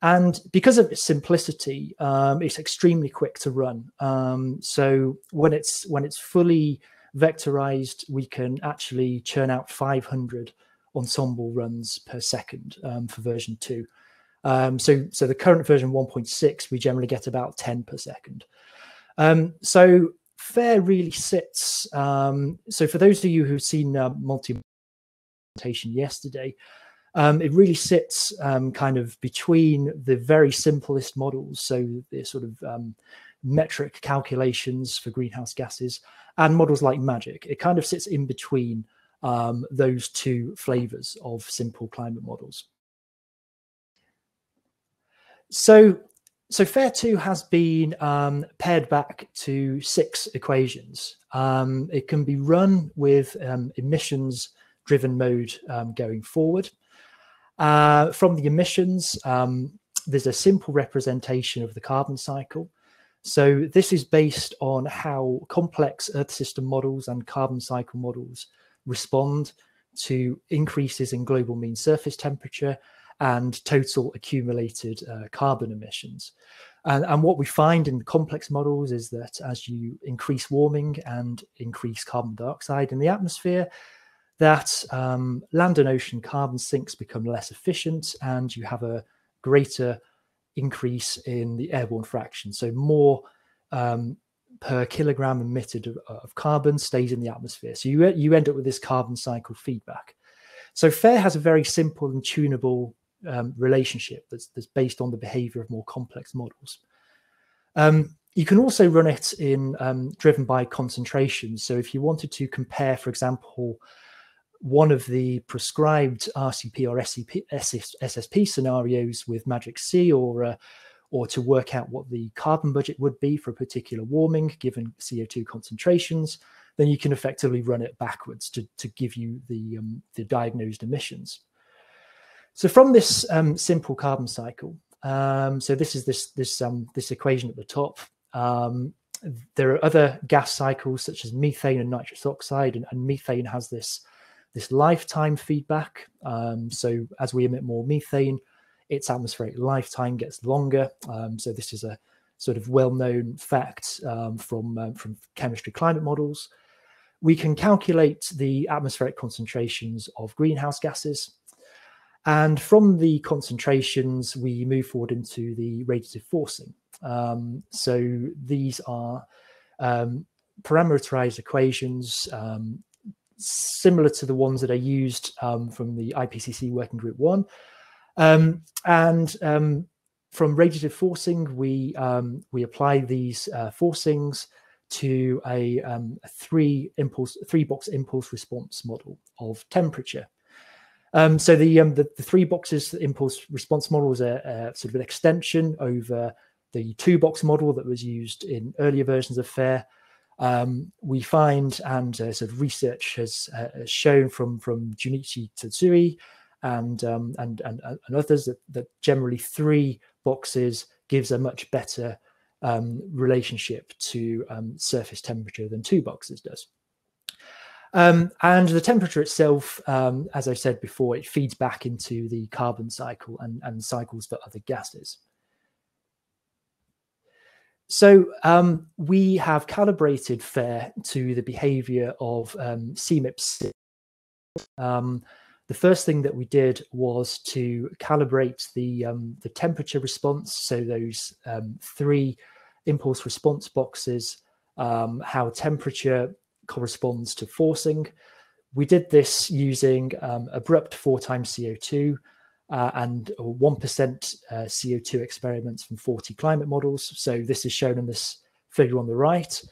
And because of its simplicity, um, it's extremely quick to run. Um, so when it's when it's fully vectorized, we can actually churn out 500 ensemble runs per second um, for version two. Um, so, so the current version 1.6, we generally get about 10 per second. Um, so FaIR really sits. Um, so for those of you who've seen uh, Malte presentation yesterday, um, it really sits um, kind of between the very simplest models, so the sort of um, metric calculations for greenhouse gases, and models like MAGICC. It kind of sits in between um, those two flavors of simple climate models. So, so FaIR2 has been um, pared back to six equations. Um, it can be run with um, emissions driven mode um, going forward. Uh, from the emissions, um, there's a simple representation of the carbon cycle. So this is based on how complex Earth system models and carbon cycle models respond to increases in global mean surface temperature and total accumulated uh, carbon emissions. And, and, what we find in complex models is that as you increase warming and increase carbon dioxide in the atmosphere, that um, land and ocean carbon sinks become less efficient and you have a greater increase in the airborne fraction. So more um, per kilogram emitted of, of, carbon stays in the atmosphere. So you, you end up with this carbon cycle feedback. So FaIR has a very simple and tunable um, relationship that's, that's, based on the behavior of more complex models. Um, you can also run it in um, driven by concentrations. So if you wanted to compare, for example, one of the prescribed RCP or SCP, SSP scenarios with MAGICC or uh, or to work out what the carbon budget would be for a particular warming given CO2 concentrations, then you can effectively run it backwards to, to give you the, um, the diagnosed emissions. So from this um, simple carbon cycle, um, so this is this this um, this equation at the top. Um, there are other gas cycles such as methane and nitrous oxide, and, and methane has this this lifetime feedback. Um, so as we emit more methane, its atmospheric lifetime gets longer. Um, so this is a sort of well-known fact from uh, from chemistry climate models. We can calculate the atmospheric concentrations of greenhouse gases. And from the concentrations, we move forward into the radiative forcing. Um, so these are um, parameterized equations um, similar to the ones that are used um, from the IPCC Working Group 1. Um, and um, from radiative forcing, we, we apply these uh, forcings to a, a, three impulse, three box impulse response model of temperature. Um, so the, the, the three boxes impulse response model is a, a, sort of an extension over the two box model that was used in earlier versions of FaIR. Um, we find, and uh, sort of research has, uh, shown from from Junichi Tsutsui and, um, and, and and others that, that generally three boxes gives a much better um, relationship to um, surface temperature than two boxes does. Um, and the temperature itself, um, as I said before, it feeds back into the carbon cycle and, and cycles for other gases. So um, we have calibrated FaIR to the behavior of um, CMIP. Um, the first thing that we did was to calibrate the um, the temperature response. So those um, three impulse response boxes, um, how temperature corresponds to forcing. We did this using um, abrupt four times CO2 uh, and 1% uh, CO2 experiments from 40 climate models. So this is shown in this figure on the right.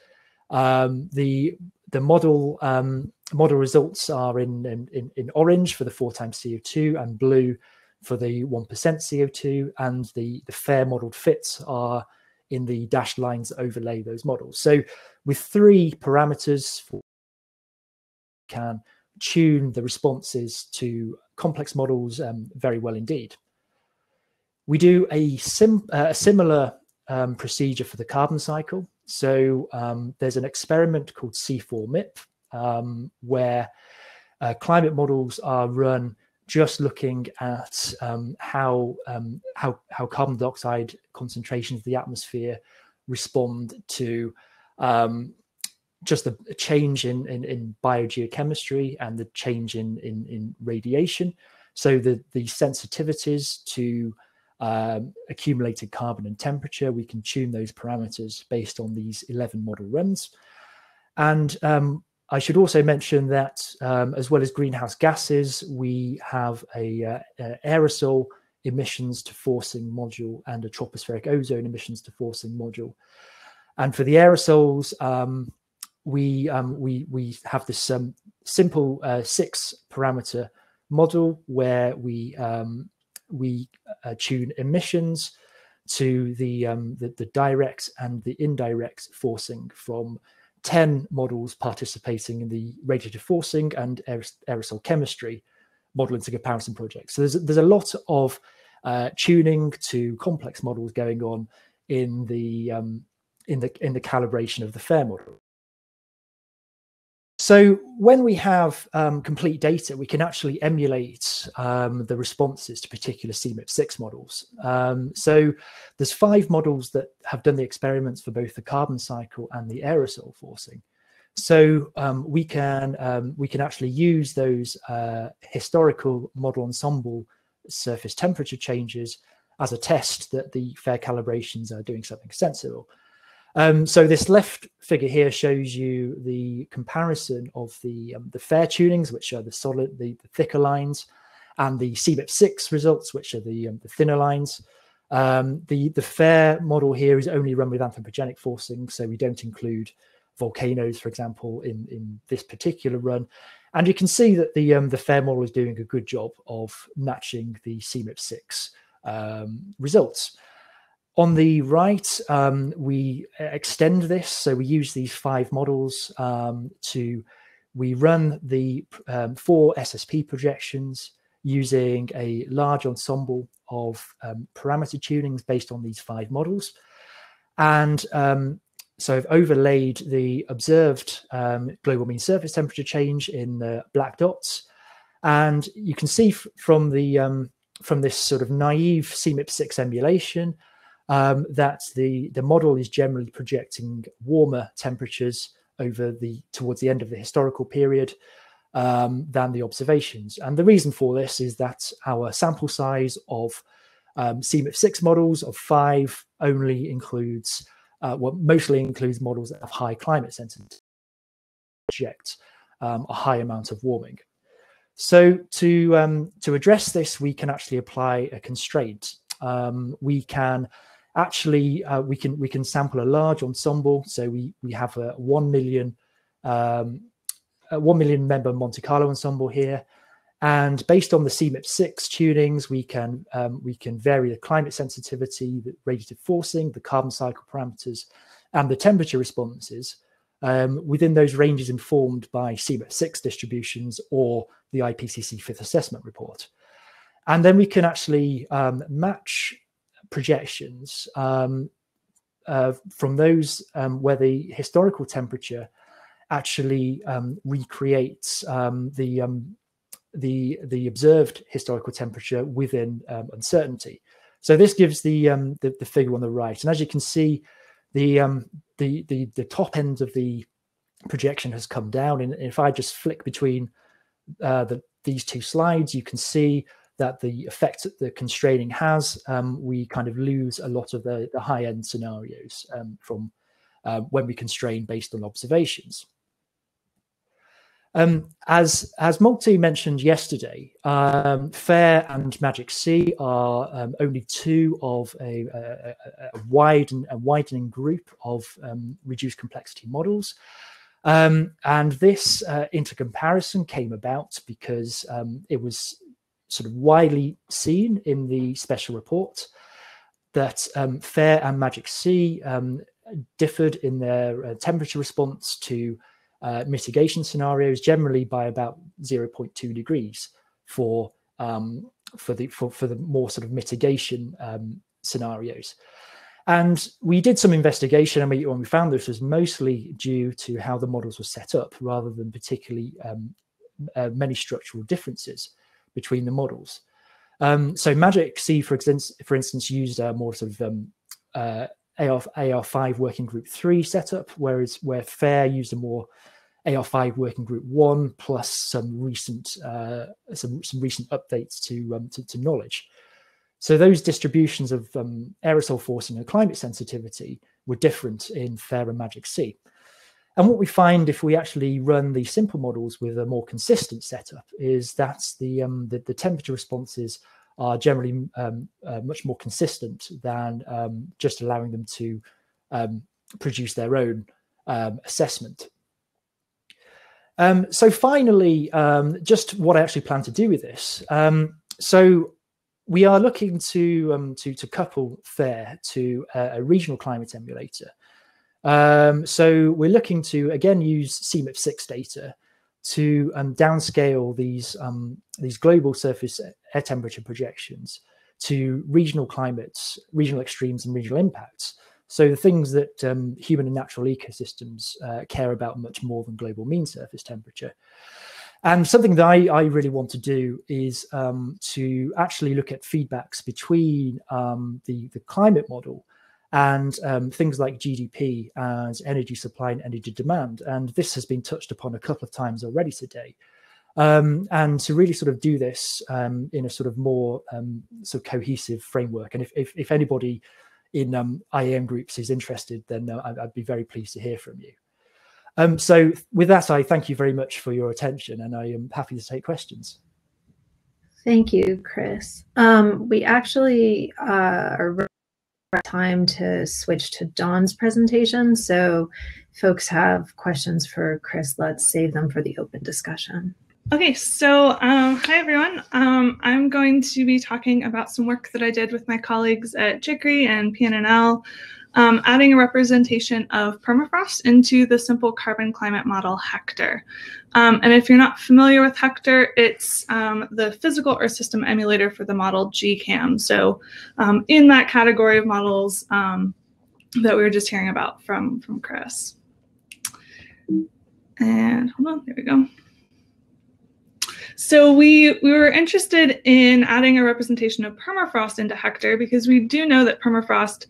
Um, the the model um, model results are in, in, in orange for the four times CO2 and blue for the 1% CO2 and the, the FaIR modeled fits are in the dashed lines overlay those models. So with three parameters for can tune the responses to complex models um, very well indeed. We do a, sim, uh, a similar um, procedure for the carbon cycle. So um, there's an experiment called C4MIP um, where uh, climate models are run just looking at um, how, um, how, how carbon dioxide concentrations of the atmosphere respond to um, just a change in, in, in, biogeochemistry and the change in, in, in radiation. So the, the sensitivities to um, accumulated carbon and temperature, we can tune those parameters based on these 11 model runs. And um, I should also mention that um, as well as greenhouse gases, we have a, uh, uh, aerosol emissions to forcing module and a tropospheric ozone emissions to forcing module. And for the aerosols, um, we um, we we have this um, simple uh, six parameter model where we um, we uh, tune emissions to the, um, the, the direct and the indirect forcing from 10 models participating in the radiative forcing and aerosol chemistry model intercomparison projects. So there's there's a lot of uh, tuning to complex models going on in the um, in the in the calibration of the FaIR model. So when we have um, complete data, we can actually emulate um, the responses to particular CMIP6 models. Um, so there's five models that have done the experiments for both the carbon cycle and the aerosol forcing. So um, we can um, we can actually use those uh, historical model ensemble surface temperature changes as a test that the FaIR calibrations are doing something sensible. Um, so this left figure here shows you the comparison of the um, the FaIR tunings, which are the solid, the, the thicker lines, and the CMIP6 results, which are the, um, the thinner lines. Um, the the FaIR model here is only run with anthropogenic forcing, so we don't include volcanoes, for example, in in this particular run. And you can see that the um, the FaIR model is doing a good job of matching the CMIP6 um, results. On the right, um, we extend this. So we use these five models um, to, we run the um, four SSP projections using a large ensemble of um, parameter tunings based on these five models. And um, so I've overlaid the observed um, global mean surface temperature change in the black dots. And you can see from the from this sort of naive CMIP6 emulation um, that the the model is generally projecting warmer temperatures over the towards the end of the historical period um, than the observations. And the reason for this is that our sample size of um, CMIP6 models of five only includes, uh, well, mostly includes models that have high climate sensitivity, project um, a high amount of warming. So to um, to address this, we can actually apply a constraint. Um, we can actually uh, we can we can sample a large ensemble. So we we have a one million um, a one million member Monte Carlo ensemble here, and based on the CMIP6 tunings, we can um, we can vary the climate sensitivity, the radiative forcing, the carbon cycle parameters, and the temperature responses um, within those ranges informed by CMIP6 distributions or the IPCC fifth assessment report. And then we can actually um, match projections um, uh, from those um, where the historical temperature actually um, recreates um, the um, the the observed historical temperature within um, uncertainty. So this gives the, the, the figure on the right, and as you can see, the the the the top end of the projection has come down. And if I just flick between uh, the, these two slides, you can see that the effect that the constraining has, um, we kind of lose a lot of the, the high end scenarios um, from uh, when we constrain based on observations. Um, as as Malte mentioned yesterday, um, FaIR and MAGICC are um, only two of a, a, a, wide and a widening group of um, reduced complexity models. Um, and this uh, intercomparison came about because um, it was sort of widely seen in the special report that FaIR and MAGICC differed in their uh, temperature response to uh, mitigation scenarios, generally by about 0.2 degrees for um, for the for, for the more sort of mitigation um, scenarios. And we did some investigation, and we, when we found this was mostly due to how the models were set up, rather than particularly um, uh, many structural differences between the models. Um, so MAGICC, for instance, for instance, used a more sort of um, uh, AR, AR5 working group three setup, whereas where FaIR used a more AR5 working group one plus some recent uh, some some recent updates to, um, to, to knowledge. So those distributions of um, aerosol forcing and climate sensitivity were different in FaIR and MAGICC. And what we find if we actually run the simple models with a more consistent setup is that the um, the, the, temperature responses are generally um, uh, much more consistent than um, just allowing them to um, produce their own um, assessment. Um, so finally, just what I actually plan to do with this. So we are looking to to, to couple FaIR to a, a regional climate emulator. Um, so we're looking to again use CMIP6 data to um, downscale these these global surface air temperature projections to regional climates, regional extremes, and regional impacts. So the things that um, human and natural ecosystems uh, care about much more than global mean surface temperature. And something that I, I really want to do is um, to actually look at feedbacks between um, the, the climate model and um, things like GDP and energy supply and energy demand. And this has been touched upon a couple of times already today. Um, and to really sort of do this um, in a sort of more um, sort of cohesive framework. And if, if, if anybody in um, IAM groups is interested, then uh, I'd, be very pleased to hear from you. Um, so with that, I thank you very much for your attention and I am happy to take questions. Thank you, Chris. Um, we actually uh, are time to switch to Dawn's presentation. So folks have questions for Chris, let's save them for the open discussion. Okay, so um, hi everyone. Um, I'm going to be talking about some work that I did with my colleagues at JGCRI and PNNL, um, adding a representation of permafrost into the simple carbon climate model Hector. Um, and if you're not familiar with Hector, it's um, the physical Earth system emulator for the model GCAM. So um, in that category of models that we were just hearing about from, from Chris. And hold on, there we go. So we, we were interested in adding a representation of permafrost into Hector because we do know that permafrost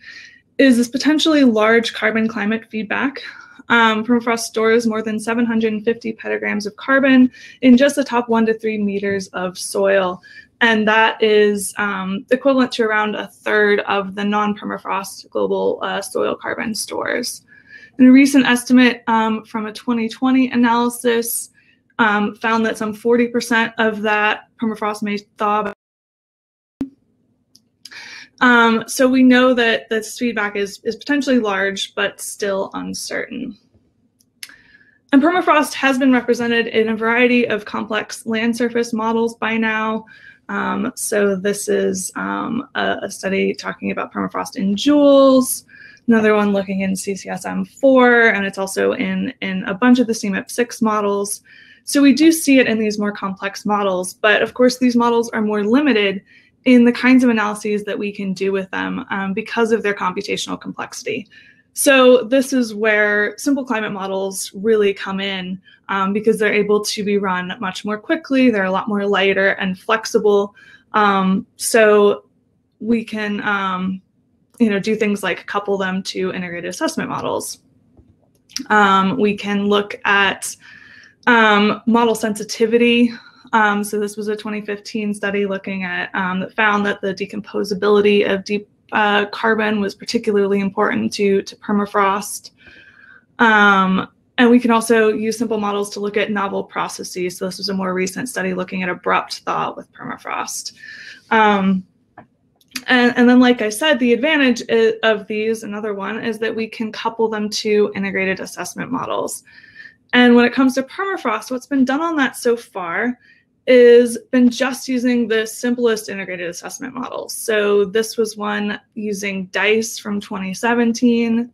is this potentially large carbon climate feedback. Um, permafrost stores more than 750 petagrams of carbon in just the top one to three meters of soil. And that is um, equivalent to around a third of the non-permafrost global uh, soil carbon stores. In a recent estimate um, from a 2020 analysis, um, found that some 40% of that permafrost may thaw. Um, so we know that this feedback is, is potentially large, but still uncertain. And permafrost has been represented in a variety of complex land surface models by now. Um, so this is um, a, a, study talking about permafrost in JULES, another one looking in CCSM4, and it's also in, in a bunch of the CMIP6 models. So we do see it in these more complex models, but of course these models are more limited in the kinds of analyses that we can do with them um, because of their computational complexity. So this is where simple climate models really come in um, because they're able to be run much more quickly. They're a lot more lighter and flexible. Um, so we can, um, you know, do things like couple them to integrated assessment models. Um, we can look at um, model sensitivity. Um, so this was a 2015 study looking at um, that found that the decomposability of deep uh, carbon was particularly important to, to permafrost. Um, and we can also use simple models to look at novel processes. So this was a more recent study looking at abrupt thaw with permafrost. Um, and, and, then, like I said, the advantage of these, another one, is that we can couple them to integrated assessment models. And when it comes to permafrost, what's been done on that so far is been just using the simplest integrated assessment models. So this was one using DICE from 2017.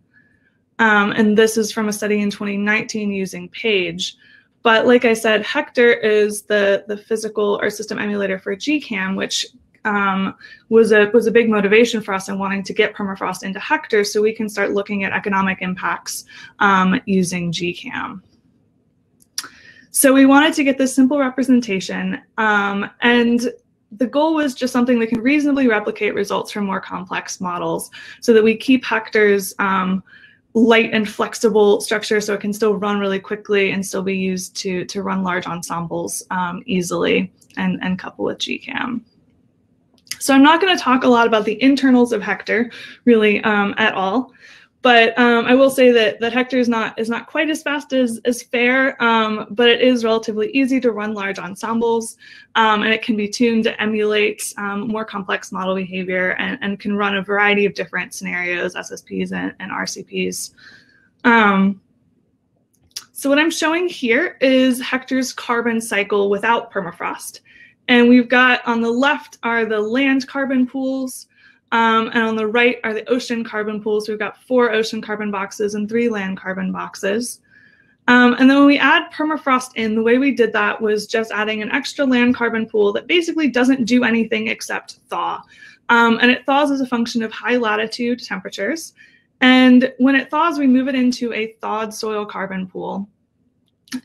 Um, and this is from a study in 2019 using PAGE. But like I said, Hector is the, the physical Earth system emulator for GCAM, which um, was a was a big motivation for us in wanting to get permafrost into Hector so we can start looking at economic impacts um, using GCAM. So we wanted to get this simple representation um, and the goal was just something that can reasonably replicate results from more complex models so that we keep Hector's um, light and flexible structure so it can still run really quickly and still be used to, to run large ensembles um, easily and, and couple with GCAM. So I'm not going to talk a lot about the internals of Hector really um, at all. But um, I will say that that Hector is not is not quite as fast as as FaIR, um, but it is relatively easy to run large ensembles, um, and it can be tuned to emulate um, more complex model behavior and, and can run a variety of different scenarios, SSPs and, and RCPs. Um, so what I'm showing here is Hector's carbon cycle without permafrost. And we've got on the left are the land carbon pools, um, and on the right are the ocean carbon pools. We've got four ocean carbon boxes and three land carbon boxes. Um, and then when we add permafrost in, the way we did that was just adding an extra land carbon pool that basically doesn't do anything except thaw. Um, and it thaws as a function of high latitude temperatures. And when it thaws, we move it into a thawed soil carbon pool.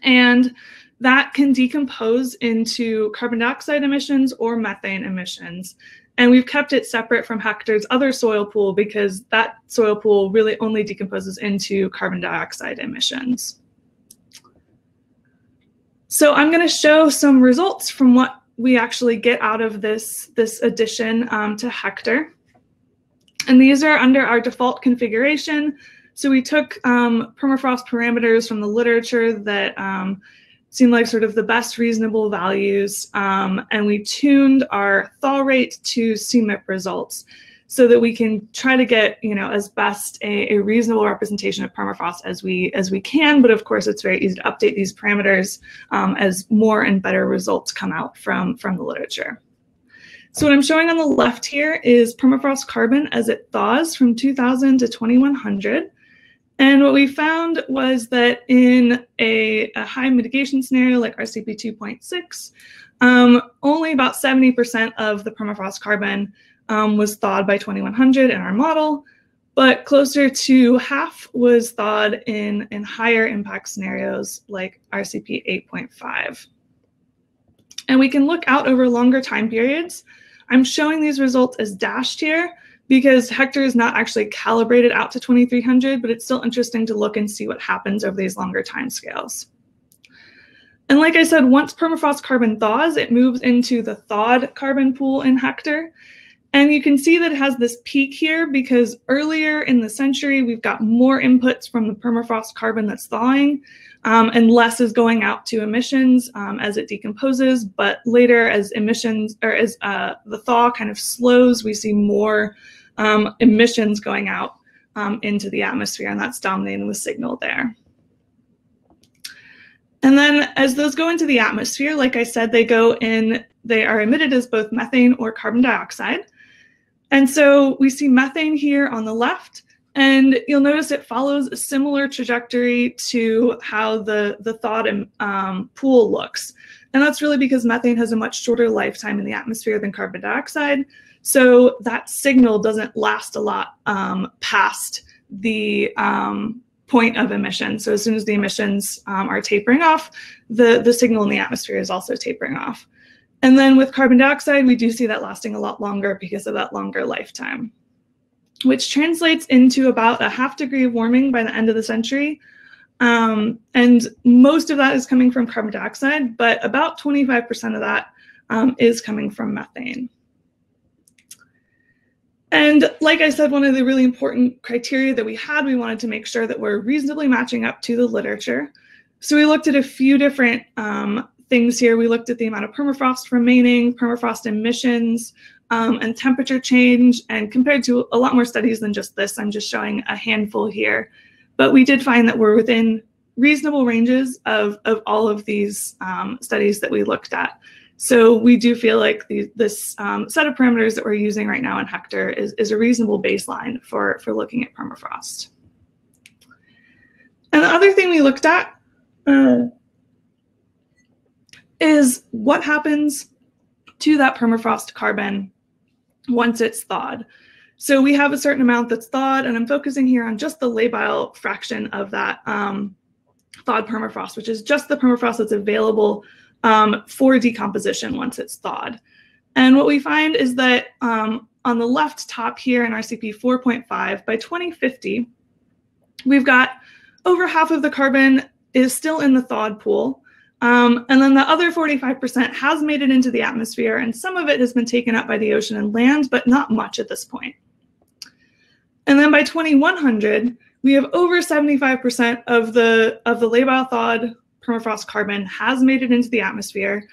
And that can decompose into carbon dioxide emissions or methane emissions. And we've kept it separate from Hector's other soil pool because that soil pool really only decomposes into carbon dioxide emissions. So I'm going to show some results from what we actually get out of this, this addition um, to Hector. And these are under our default configuration. So we took um, permafrost parameters from the literature that um, seemed like sort of the best reasonable values. Um, and we tuned our thaw rate to CMIP results so that we can try to get, you know, as best a, a, reasonable representation of permafrost as we as we can. But of course, it's very easy to update these parameters um, as more and better results come out from, from the literature. So what I'm showing on the left here is permafrost carbon as it thaws from 2000 to 2100. And what we found was that in a, a high mitigation scenario like RCP 2.6, um, only about 70% of the permafrost carbon um, was thawed by 2100 in our model, but closer to half was thawed in, in higher impact scenarios like RCP 8.5. And we can look out over longer time periods. I'm showing these results as dashed here because Hector is not actually calibrated out to 2300, but it's still interesting to look and see what happens over these longer time scales. And like I said, once permafrost carbon thaws, it moves into the thawed carbon pool in Hector. And you can see that it has this peak here because earlier in the century, we've got more inputs from the permafrost carbon that's thawing um, and less is going out to emissions um, as it decomposes. But later as emissions or as uh, the thaw kind of slows, we see more um, emissions going out um, into the atmosphere, and that's dominating the signal there. And then as those go into the atmosphere, like I said, they go in, they are emitted as both methane or carbon dioxide. And so we see methane here on the left, and you'll notice it follows a similar trajectory to how the, the thawed um, pool looks. And that's really because methane has a much shorter lifetime in the atmosphere than carbon dioxide. So that signal doesn't last a lot um, past the um, point of emission. So as soon as the emissions um, are tapering off, the, the signal in the atmosphere is also tapering off. And then with carbon dioxide, we do see that lasting a lot longer because of that longer lifetime, which translates into about a half degree of warming by the end of the century. Um, and most of that is coming from carbon dioxide, but about 25% of that um, is coming from methane. And like I said, one of the really important criteria that we had, we wanted to make sure that we're reasonably matching up to the literature. So we looked at a few different um, things here. We looked at the amount of permafrost remaining, permafrost emissions, um, and temperature change, and compared to a lot more studies than just this, I'm just showing a handful here. But we did find that we're within reasonable ranges of, of all of these um, studies that we looked at. So we do feel like the, this um, set of parameters that we're using right now in Hector is, is a reasonable baseline for, for looking at permafrost. And the other thing we looked at uh, is what happens to that permafrost carbon once it's thawed. So we have a certain amount that's thawed, and I'm focusing here on just the labile fraction of that um, thawed permafrost, which is just the permafrost that's available um, for decomposition once it's thawed. And what we find is that um, on the left top here in RCP 4.5, by 2050, we've got over half of the carbon is still in the thawed pool. Um, and then the other 45% has made it into the atmosphere, and some of it has been taken up by the ocean and land, but not much at this point. And then by 2100, we have over 75% of the of the labile thawed permafrost carbon has made it into the atmosphere.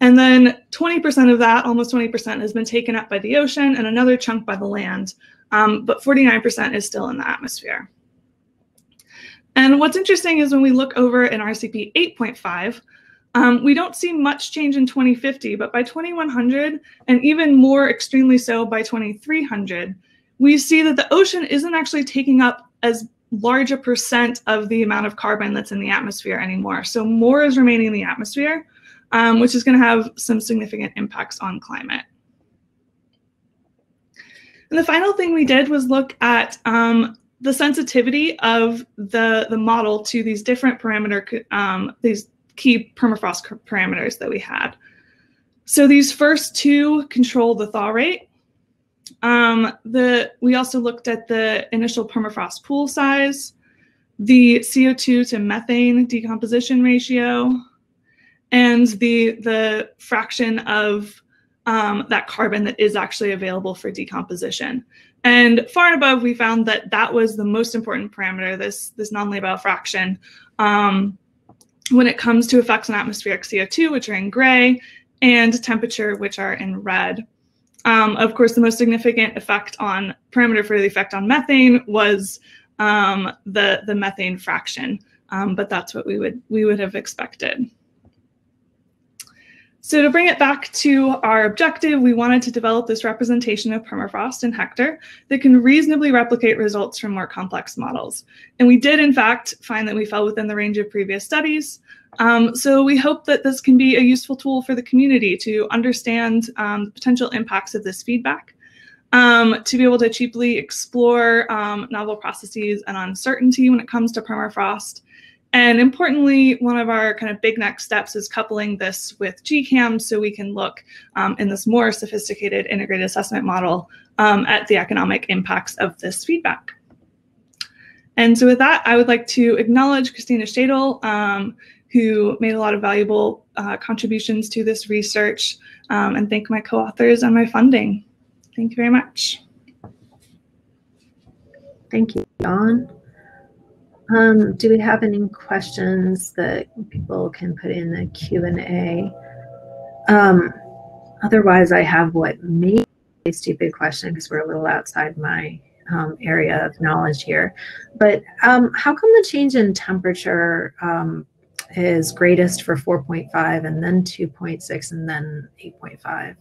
And then 20% of that, almost 20%, has been taken up by the ocean and another chunk by the land. Um, but 49% is still in the atmosphere. And what's interesting is when we look over in RCP 8.5, um, we don't see much change in 2050, but by 2100, and even more extremely so by 2300, we see that the ocean isn't actually taking up as large a percent of the amount of carbon that's in the atmosphere anymore. So more is remaining in the atmosphere, um, which is going to have some significant impacts on climate. And the final thing we did was look at um, the sensitivity of the, the model to these different parameter, um, these key permafrost parameters that we had. So these first two control the thaw rate, um, the we also looked at the initial permafrost pool size, the CO2 to methane decomposition ratio, and the the fraction of um, that carbon that is actually available for decomposition. And far and above, we found that that was the most important parameter, this, this non-labile fraction, um, when it comes to effects on atmospheric CO2, which are in gray, and temperature, which are in red. Um, of course, the most significant effect on parameter for the effect on methane was um, the the methane fraction, um, but that's what we would we would have expected. So to bring it back to our objective, we wanted to develop this representation of permafrost in Hector that can reasonably replicate results from more complex models. And we did, in fact, find that we fell within the range of previous studies. Um, so we hope that this can be a useful tool for the community to understand um, the potential impacts of this feedback, um, to be able to cheaply explore um, novel processes and uncertainty when it comes to permafrost, and importantly, one of our kind of big next steps is coupling this with GCAM so we can look um, in this more sophisticated integrated assessment model um, at the economic impacts of this feedback. And so with that, I would like to acknowledge Christina Schädel, um, who made a lot of valuable uh, contributions to this research, um, and thank my co-authors and my funding. Thank you very much. Thank you, Dawn. Um, do we have any questions that people can put in the Q&A? Um, otherwise, I have what may be a stupid question because we're a little outside my um, area of knowledge here. But um, how come the change in temperature um, is greatest for 4.5 and then 2.6 and then 8.5?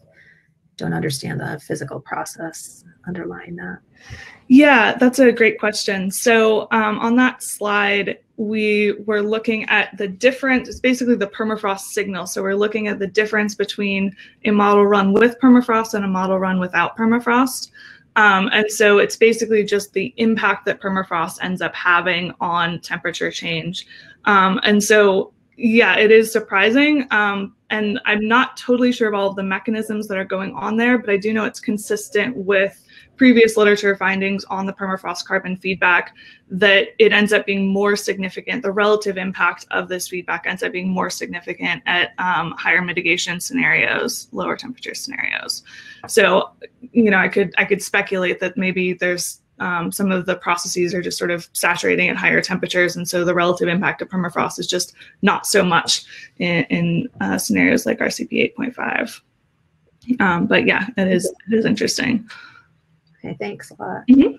Don't understand the physical process underlying that. Yeah, that's a great question. So um, on that slide, we were looking at the difference, it's basically the permafrost signal. So we're looking at the difference between a model run with permafrost and a model run without permafrost. Um, and so it's basically just the impact that permafrost ends up having on temperature change. Um, and so, yeah, it is surprising. Um, and I'm not totally sure of all of the mechanisms that are going on there, but I do know it's consistent with previous literature findings on the permafrost carbon feedback that it ends up being more significant. The relative impact of this feedback ends up being more significant at um, higher mitigation scenarios, lower temperature scenarios. So, you know, I could I could speculate that maybe there's um, some of the processes are just sort of saturating at higher temperatures, and so the relative impact of permafrost is just not so much in, in uh, scenarios like RCP 8.5. Um, but yeah, it is it is interesting. Okay, thanks a lot. Mhm.